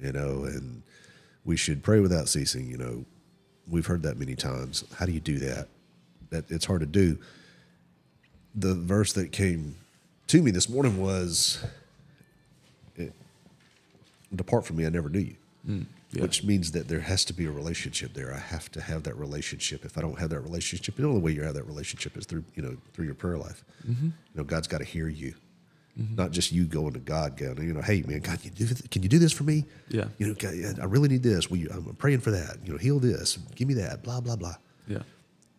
you know. And we should pray without ceasing. You know, we've heard that many times. How do you do that? That it's hard to do. The verse that came to me this morning was, eh, "Depart from me, I never knew you." Mm, yeah. which means that there has to be a relationship there. I have to have that relationship. If I don't have that relationship, the only way you have that relationship is through you know through your prayer life. Mm-hmm. You know, God's got to hear you, mm-hmm. not just you going to God, going, you know, hey man, God, you do, can you do this for me? Yeah. You know, God, I really need this. Will you, I'm praying for that. You know, heal this. Give me that. Blah blah blah. Yeah.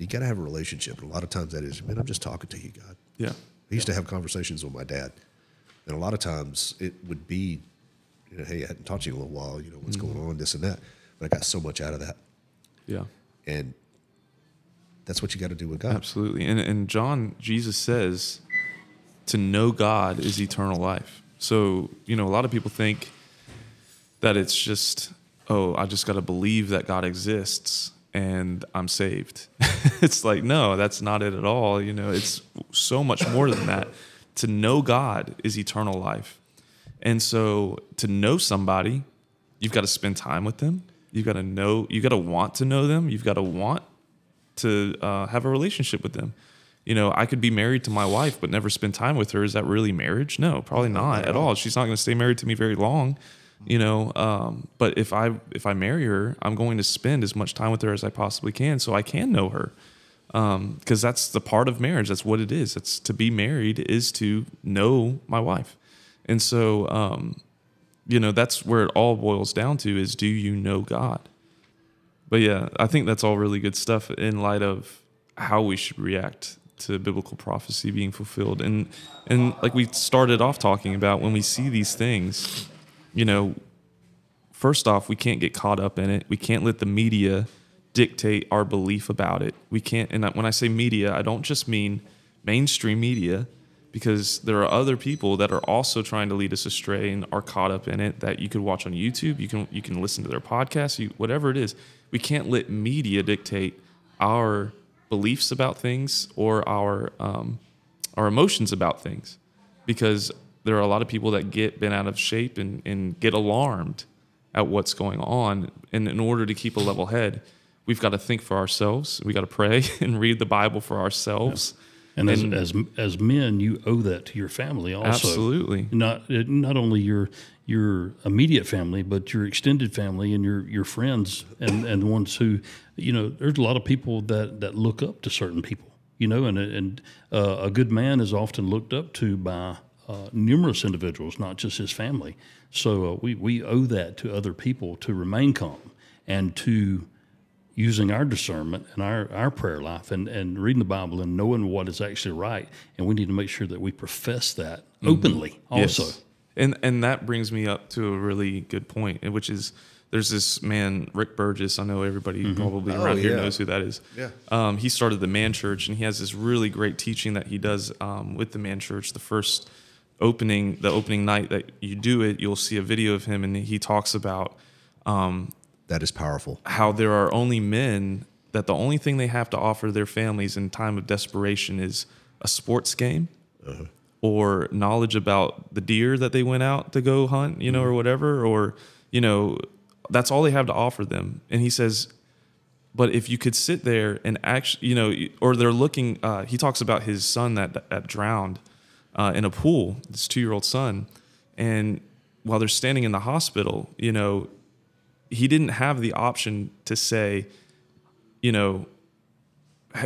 You got to have a relationship, and a lot of times that is, man, I'm just talking to you, God. Yeah. I used to have conversations with my dad, and a lot of times it would be, you know, hey, I hadn't talked to you in a little while. You know, what's Mm-hmm. going on, this and that. But I got so much out of that, Yeah. and that's what you got to do with God. Absolutely. And and John Jesus says to know God is eternal life. So, you know, a lot of people think that it's just oh, I just got to believe that God exists and I'm saved. it's like no, that's not it at all, you know, it's so much more than that. To know God is eternal life. And so to know somebody, you've got to spend time with them. You've got to know, you've got to want to know them. You've got to want to uh, have a relationship with them. You know, I could be married to my wife but never spend time with her. Is that really marriage? No, probably not at all. She's not going to stay married to me very long. You know, um, but if I if I marry her, I'm going to spend as much time with her as I possibly can, so I can know her. Because that's the part of marriage. That's what it is. It's to be married is to know my wife, and so um, you know that's where it all boils down to is do you know God? But yeah, I think that's all really good stuff in light of how we should react to biblical prophecy being fulfilled. And and like we started off talking about when we see these things, you know, first off, we can't get caught up in it. We can't let the media dictate our belief about it. We can't and when I say media, I don't just mean mainstream media because there are other people that are also trying to lead us astray and are caught up in it that you could watch on YouTube, you can you can listen to their podcasts, you, whatever it is. We can't let media dictate our beliefs about things or our um, our emotions about things because there are a lot of people that get bent out of shape and, and get alarmed at what's going on and in order to keep a level head we've got to think for ourselves we got to pray and read the bible for ourselves And as, as as men, you owe that to your family also. Absolutely. Not not only your your immediate family, but your extended family and your your friends and and the ones who, you know, there's a lot of people that that look up to certain people. You know, and and uh, a good man is often looked up to by uh, numerous individuals, not just his family. So uh, we we owe that to other people to remain calm and to using our discernment and our, our prayer life and, and reading the Bible and knowing what is actually right. And we need to make sure that we profess that openly also. Yes. And and that brings me up to a really good point, which is there's this man Rick Burgess. I know everybody probably Oh, around here knows who that is. Yeah. Um, he started the Man Church, and he has this really great teaching that he does um, with the Man Church. The first opening, the opening night that you do it, you'll see a video of him, and he talks about um, That is powerful. how there are only men that the only thing they have to offer their families in time of desperation is a sports game uh-huh. or knowledge about the deer that they went out to go hunt, you know, mm-hmm. or whatever, or, you know, that's all they have to offer them. And he says, but if you could sit there and actually, you know, or they're looking, uh, he talks about his son that, that drowned uh, in a pool, his two year old son. And while they're standing in the hospital, you know, he didn't have the option to say, you know,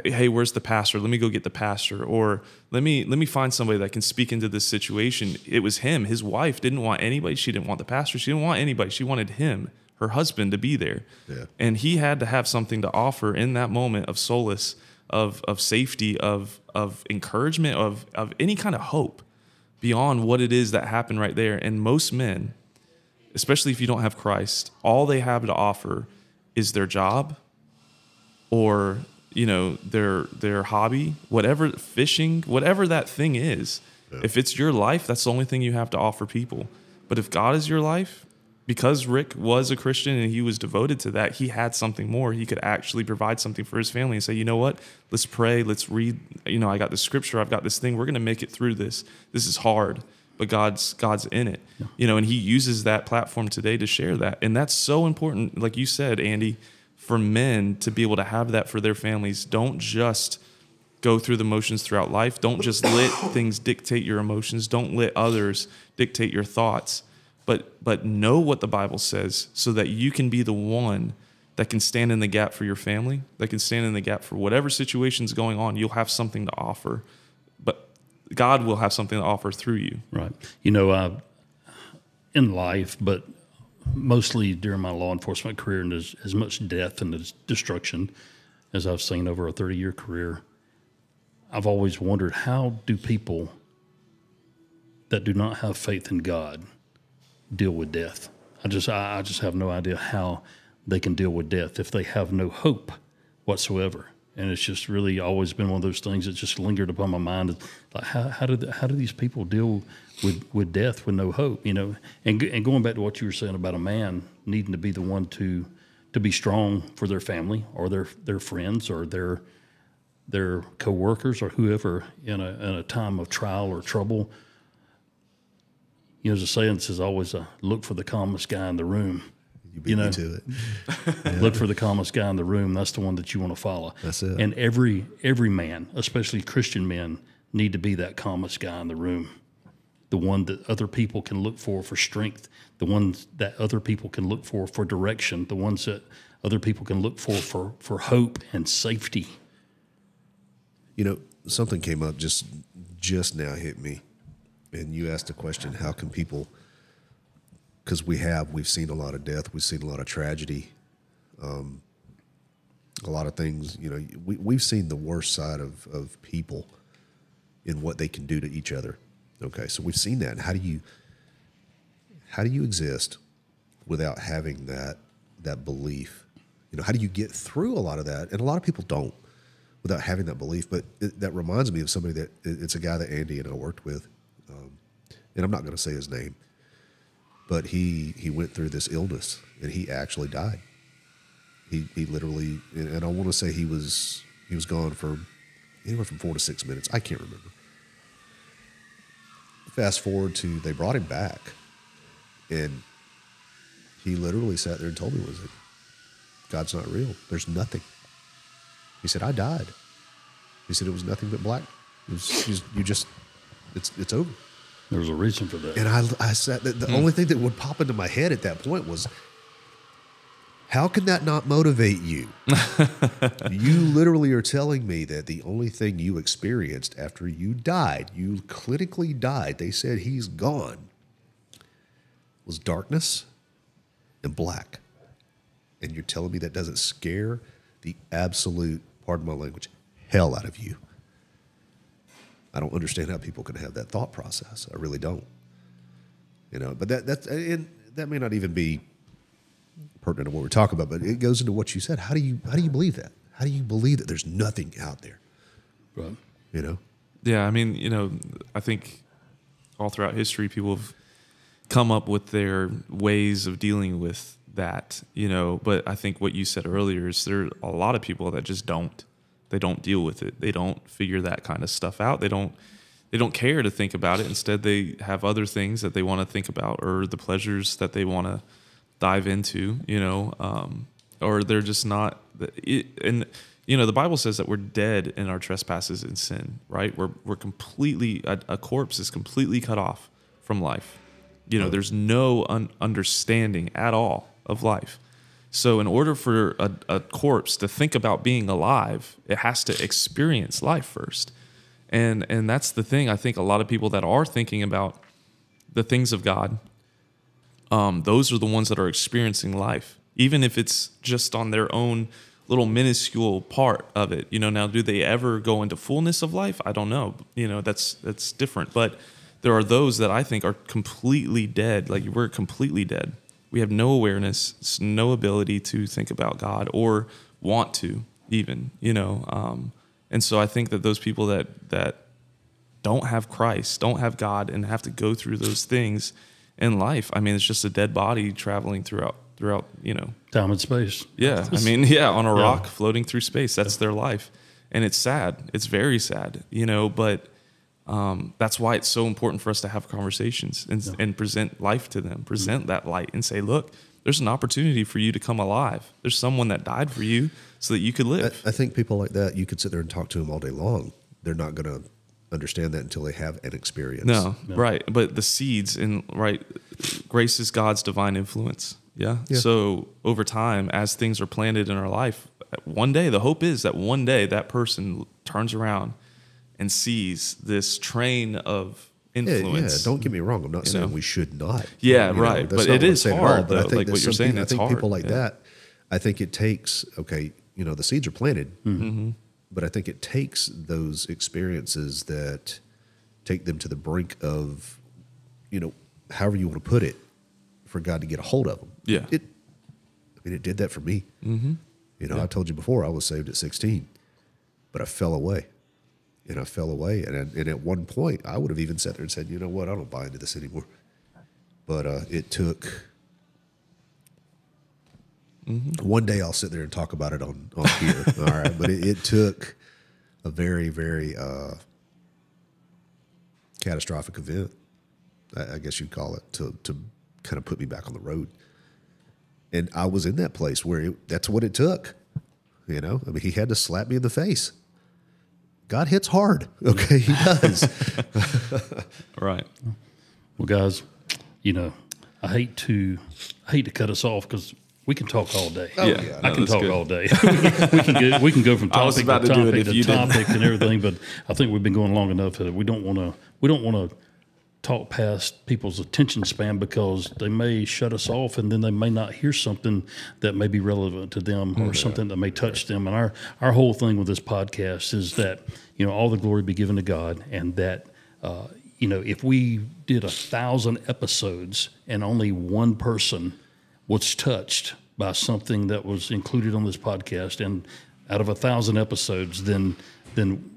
hey, where's the pastor? Let me go get the pastor, or let me let me find somebody that can speak into this situation. It was him. His wife didn't want anybody. She didn't want the pastor. She didn't want anybody. She wanted him, her husband, to be there. Yeah. And he had to have something to offer in that moment of solace, of of safety, of of encouragement, of of any kind of hope beyond what it is that happened right there. And most men, especially if you don't have Christ, all they have to offer is their job or you know their their hobby, whatever fishing, whatever that thing is. If it's your life, that's the only thing you have to offer people. But if God is your life, because Rick was a Christian and he was devoted to that, he had something more. He could actually provide something for his family and say, you know what? Let's pray. Let's read. You know, I got this scripture. I've got this thing. We're going to make it through this. This is hard, but God's God's in it. You know, and he uses that platform today to share that, and that's so important. Like you said, Andy, for men to be able to have that for their families. Don't just go through the motions throughout life. Don't just let things dictate your emotions. Don't let others dictate your thoughts. But but know what the Bible says so that you can be the one that can stand in the gap for your family, that can stand in the gap for whatever situation's going on. You'll have something to offer. But God will have something to offer through you. Right. You know, uh, in life, but mostly during my law enforcement career, and as, as much death and des- destruction as I've seen over a 30 year career, I've always wondered how do people that do not have faith in God deal with death? I just, I, I just have no idea how they can deal with death if they have no hope whatsoever. And it's just really always been one of those things that just lingered upon my mind. Like, how, how do how do these people deal with, with death with no hope? You know, and and going back to what you were saying about a man needing to be the one to to be strong for their family or their their friends or their their coworkers or whoever in a in a time of trial or trouble. You know, there's a saying says always uh, look for the calmest guy in the room. You You know, to it. Look for the calmest guy in the room. That's the one that you want to follow. That's it. And every every man, especially Christian men, need to be that calmest guy in the room. The one that other people can look for for strength. The ones that other people can look for for direction. The ones that other people can look for for for hope and safety. You know, something came up just just now hit me, and you asked the question: How can people? Because we have, we've seen a lot of death, we've seen a lot of tragedy, um, a lot of things. You know, we we've seen the worst side of of people in what they can do to each other. Okay, so we've seen that. How do you how do you exist without having that that belief? You know, how do you get through a lot of that? And a lot of people don't without having that belief. But it, that reminds me of somebody that it's a guy that Andy and I worked with, um, and I'm not going to say his name, but he he went through this illness and he actually died. He he literally, and I want to say he was he was gone for anywhere from four to six minutes. I can't remember. Fast forward to they brought him back, and he literally sat there and told me was it God's not real. There's nothing. He said, I died. He said, it was nothing but black. It was, you just, it's, it's over. There was a reason for that. And I, I sat, the, the only thing that would pop into my head at that point was, how can that not motivate you? you literally are telling me that the only thing you experienced after you died, you clinically died, they said he's gone, was darkness and black. And you're telling me that doesn't scare the absolute, pardon my language, hell out of you. I don't understand how people can have that thought process. I really don't. You know, but that that's and that may not even be pertinent to what we're talking about, but it goes into what you said. How do you how do you believe that? How do you believe that there's nothing out there? Right. You know? Yeah, I mean, you know, I think all throughout history, people have come up with their ways of dealing with that, you know. But I think what you said earlier is there are a lot of people that just don't. They don't deal with it. They don't figure that kind of stuff out. They don't. They don't care to think about it. Instead, they have other things that they want to think about, or the pleasures that they want to dive into, you know, um, or they're just not. It, and you know, the Bible says that we're dead in our trespasses and sin, right? We're we're completely a, a corpse is completely cut off from life. You know, there's no un- understanding at all of life. So, in order for a, a corpse to think about being alive, it has to experience life first, and and that's the thing. I think a lot of people that are thinking about the things of God, um, those are the ones that are experiencing life, even if it's just on their own little minuscule part of it. You know, now do they ever go into fullness of life? I don't know. You know, that's that's different. But there are those that I think are completely dead. Like we're completely dead. We have no awareness, no ability to think about God or want to even. You know, um, and so I think that those people that that don't have Christ, don't have God, and have to go through those things in life. I mean, it's just a dead body traveling throughout throughout you know Time and space. yeah i mean yeah on a Yeah. rock floating through space that's their life and it's sad it's very sad you know but um, that's why it's so important for us to have conversations and, and present life to them present that light and say look there's an opportunity for you to come alive there's someone that died for you so that you could live I think people like that, you could sit there and talk to them all day long. They're not going to understand that until they have an experience. no, right but the seeds in right grace is god's divine influence yeah? Yeah. so over time as things are planted in our life one day the hope is that one day that person turns around and sees this train of Yeah, yeah, influence don't get me wrong. I'm not You saying know? we should not. Yeah, You right. But it is it what I'm is saying at all, hard, But I think like what you're saying, I think people like yeah. that. I think it takes okay. You know, the seeds are planted, Mm-hmm. but I think it takes those experiences that take them to the brink of, you know, however you want to put it, for God to get a hold of them. Yeah. It. I mean, it did that for me. Mm-hmm. You know, I told you before I was saved at 16, but I fell away. And I fell away, and and at one point I would have even sat there and said, "You know what? I don't buy into this anymore." But uh, it took. One day I'll sit there and talk about it on on here. all right, but it, it took a very very uh, catastrophic event, I, I guess you'd call it, to to kind of put me back on the road. And I was in that place where it, that's what it took. You know, I mean, he had to slap me in the face. God hits hard. Okay, he does. right Well, guys, you know, I hate to I hate to cut us off because we can talk all day. Yeah, yeah, I can talk good. all day. we, can go, we can go from I was topic to to topic to didn't. topic and everything, but I think we've been going long enough that we don't want to we don't want to talk past people's attention span because they may shut us off and then they may not hear something that may be relevant to them or something that may touch them. And our our whole thing with this podcast is that you know all the glory be given to God and that. Uh, you know, if we did a thousand episodes and only one person was touched by something that was included on this podcast, and out of a thousand episodes, then then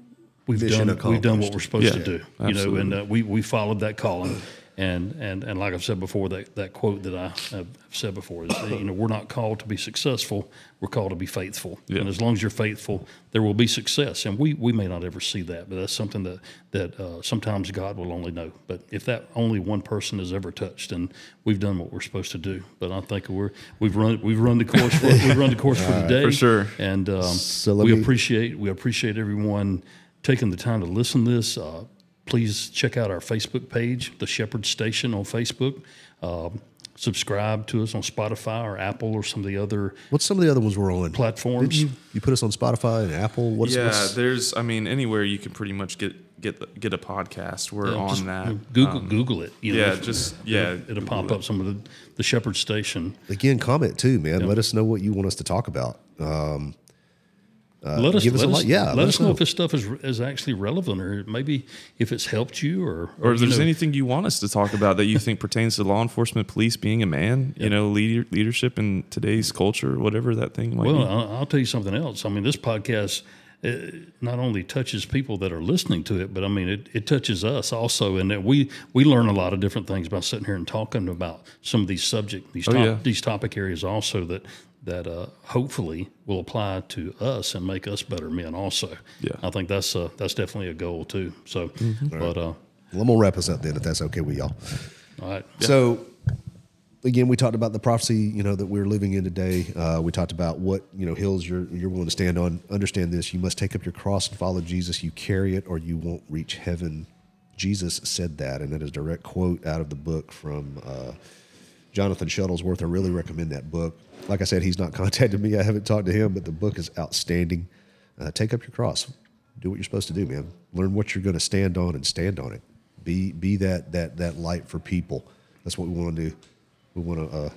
we've Mission done we've done what we're supposed Yeah, to do. You know, and uh, we we followed that calling. And, and and like I've said before, that, that quote that I have said before is, you know, we're not called to be successful, we're called to be faithful. Yeah. And as long as you're faithful, there will be success. And we, we may not ever see that, but that's something that that uh, sometimes God will only know. But if that only one person is ever touched, then we've done what we're supposed to do. But I think we're we've run we've run the course for, we've run the course for the day For sure. And um, So we me- appreciate we appreciate everyone taking the time to listen to this. Uh, please check out our Facebook page, the Shepherd Station on Facebook. Um, subscribe to us on Spotify or Apple or some of the other What's some of the other ones we're on? platforms. You, you put us on Spotify and Apple. What's, yeah what's there's i mean anywhere you can pretty much get get the, get a podcast we're on Just that Google Um, Google it. You know, yeah if- just yeah it'll, it'll pop up some of the the Shepherd Station. again comment too, man. Let us know what you want us to talk about. Um, uh, let us, give us let a us, like. Yeah, let, us know. if this stuff is is actually relevant, or maybe if it's helped you, or or if there's know, anything you want us to talk about that you think pertains to law enforcement, police, being a man, you know, leader, leadership in today's culture, whatever that thing might Well, be. I'll, I'll tell you something else. I mean, this podcast uh, not only touches people that are listening to it, but I mean, it, it touches us also, and that we we learn a lot of different things by sitting here and talking about some of these subject these Oh, top, yeah. these topic areas also that that uh, hopefully will apply to us and make us better men. Also, Yeah. I think that's uh, that's definitely a goal too. So, but uh, Well, I'm gonna wrap us up then, if that's okay with y'all. all right, So, again, we talked about the prophecy, you know, that we're living in today. Uh, we talked about what you know hills you're you're willing to stand on. Understand this: you must take up your cross and follow Jesus. You carry it, or you won't reach heaven. Jesus said that, and that is a direct quote out of the book from uh, Jonathan Shuttlesworth. I really recommend that book. Like I said, he's not contacted me. I haven't talked to him, but the book is outstanding. Uh, take up your cross. Do what you're supposed to do, man. Learn what you're going to stand on and stand on it. Be be that that that light for people. That's what we want to do. We want to uh,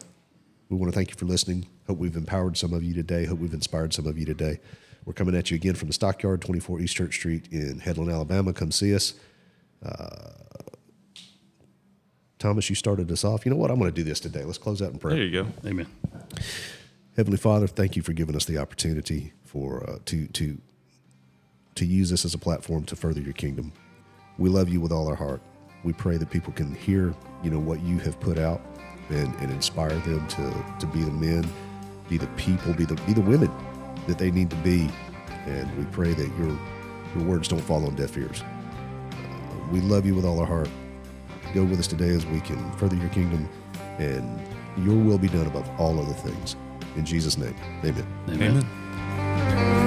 we want to thank you for listening. Hope we've empowered some of you today. Hope we've inspired some of you today. We're coming at you again from the Stockyard, 24 East Church Street in Headland, Alabama. Come see us. Uh, Thomas, you started us off. You know what? I'm going to do this today. Let's close out in prayer. there you go. Amen. Heavenly Father, thank you for giving us the opportunity for uh, to to to use this as a platform to further your kingdom. We love you with all our heart. We pray that people can hear, you know, what you have put out and, and inspire them to, to be the men, be the people, be the be the women that they need to be. And we pray that your your words don't fall on deaf ears. Uh, we love you with all our heart. Go with us today as we can further your kingdom and your will be done above all other things. In Jesus' name, amen. Amen. amen.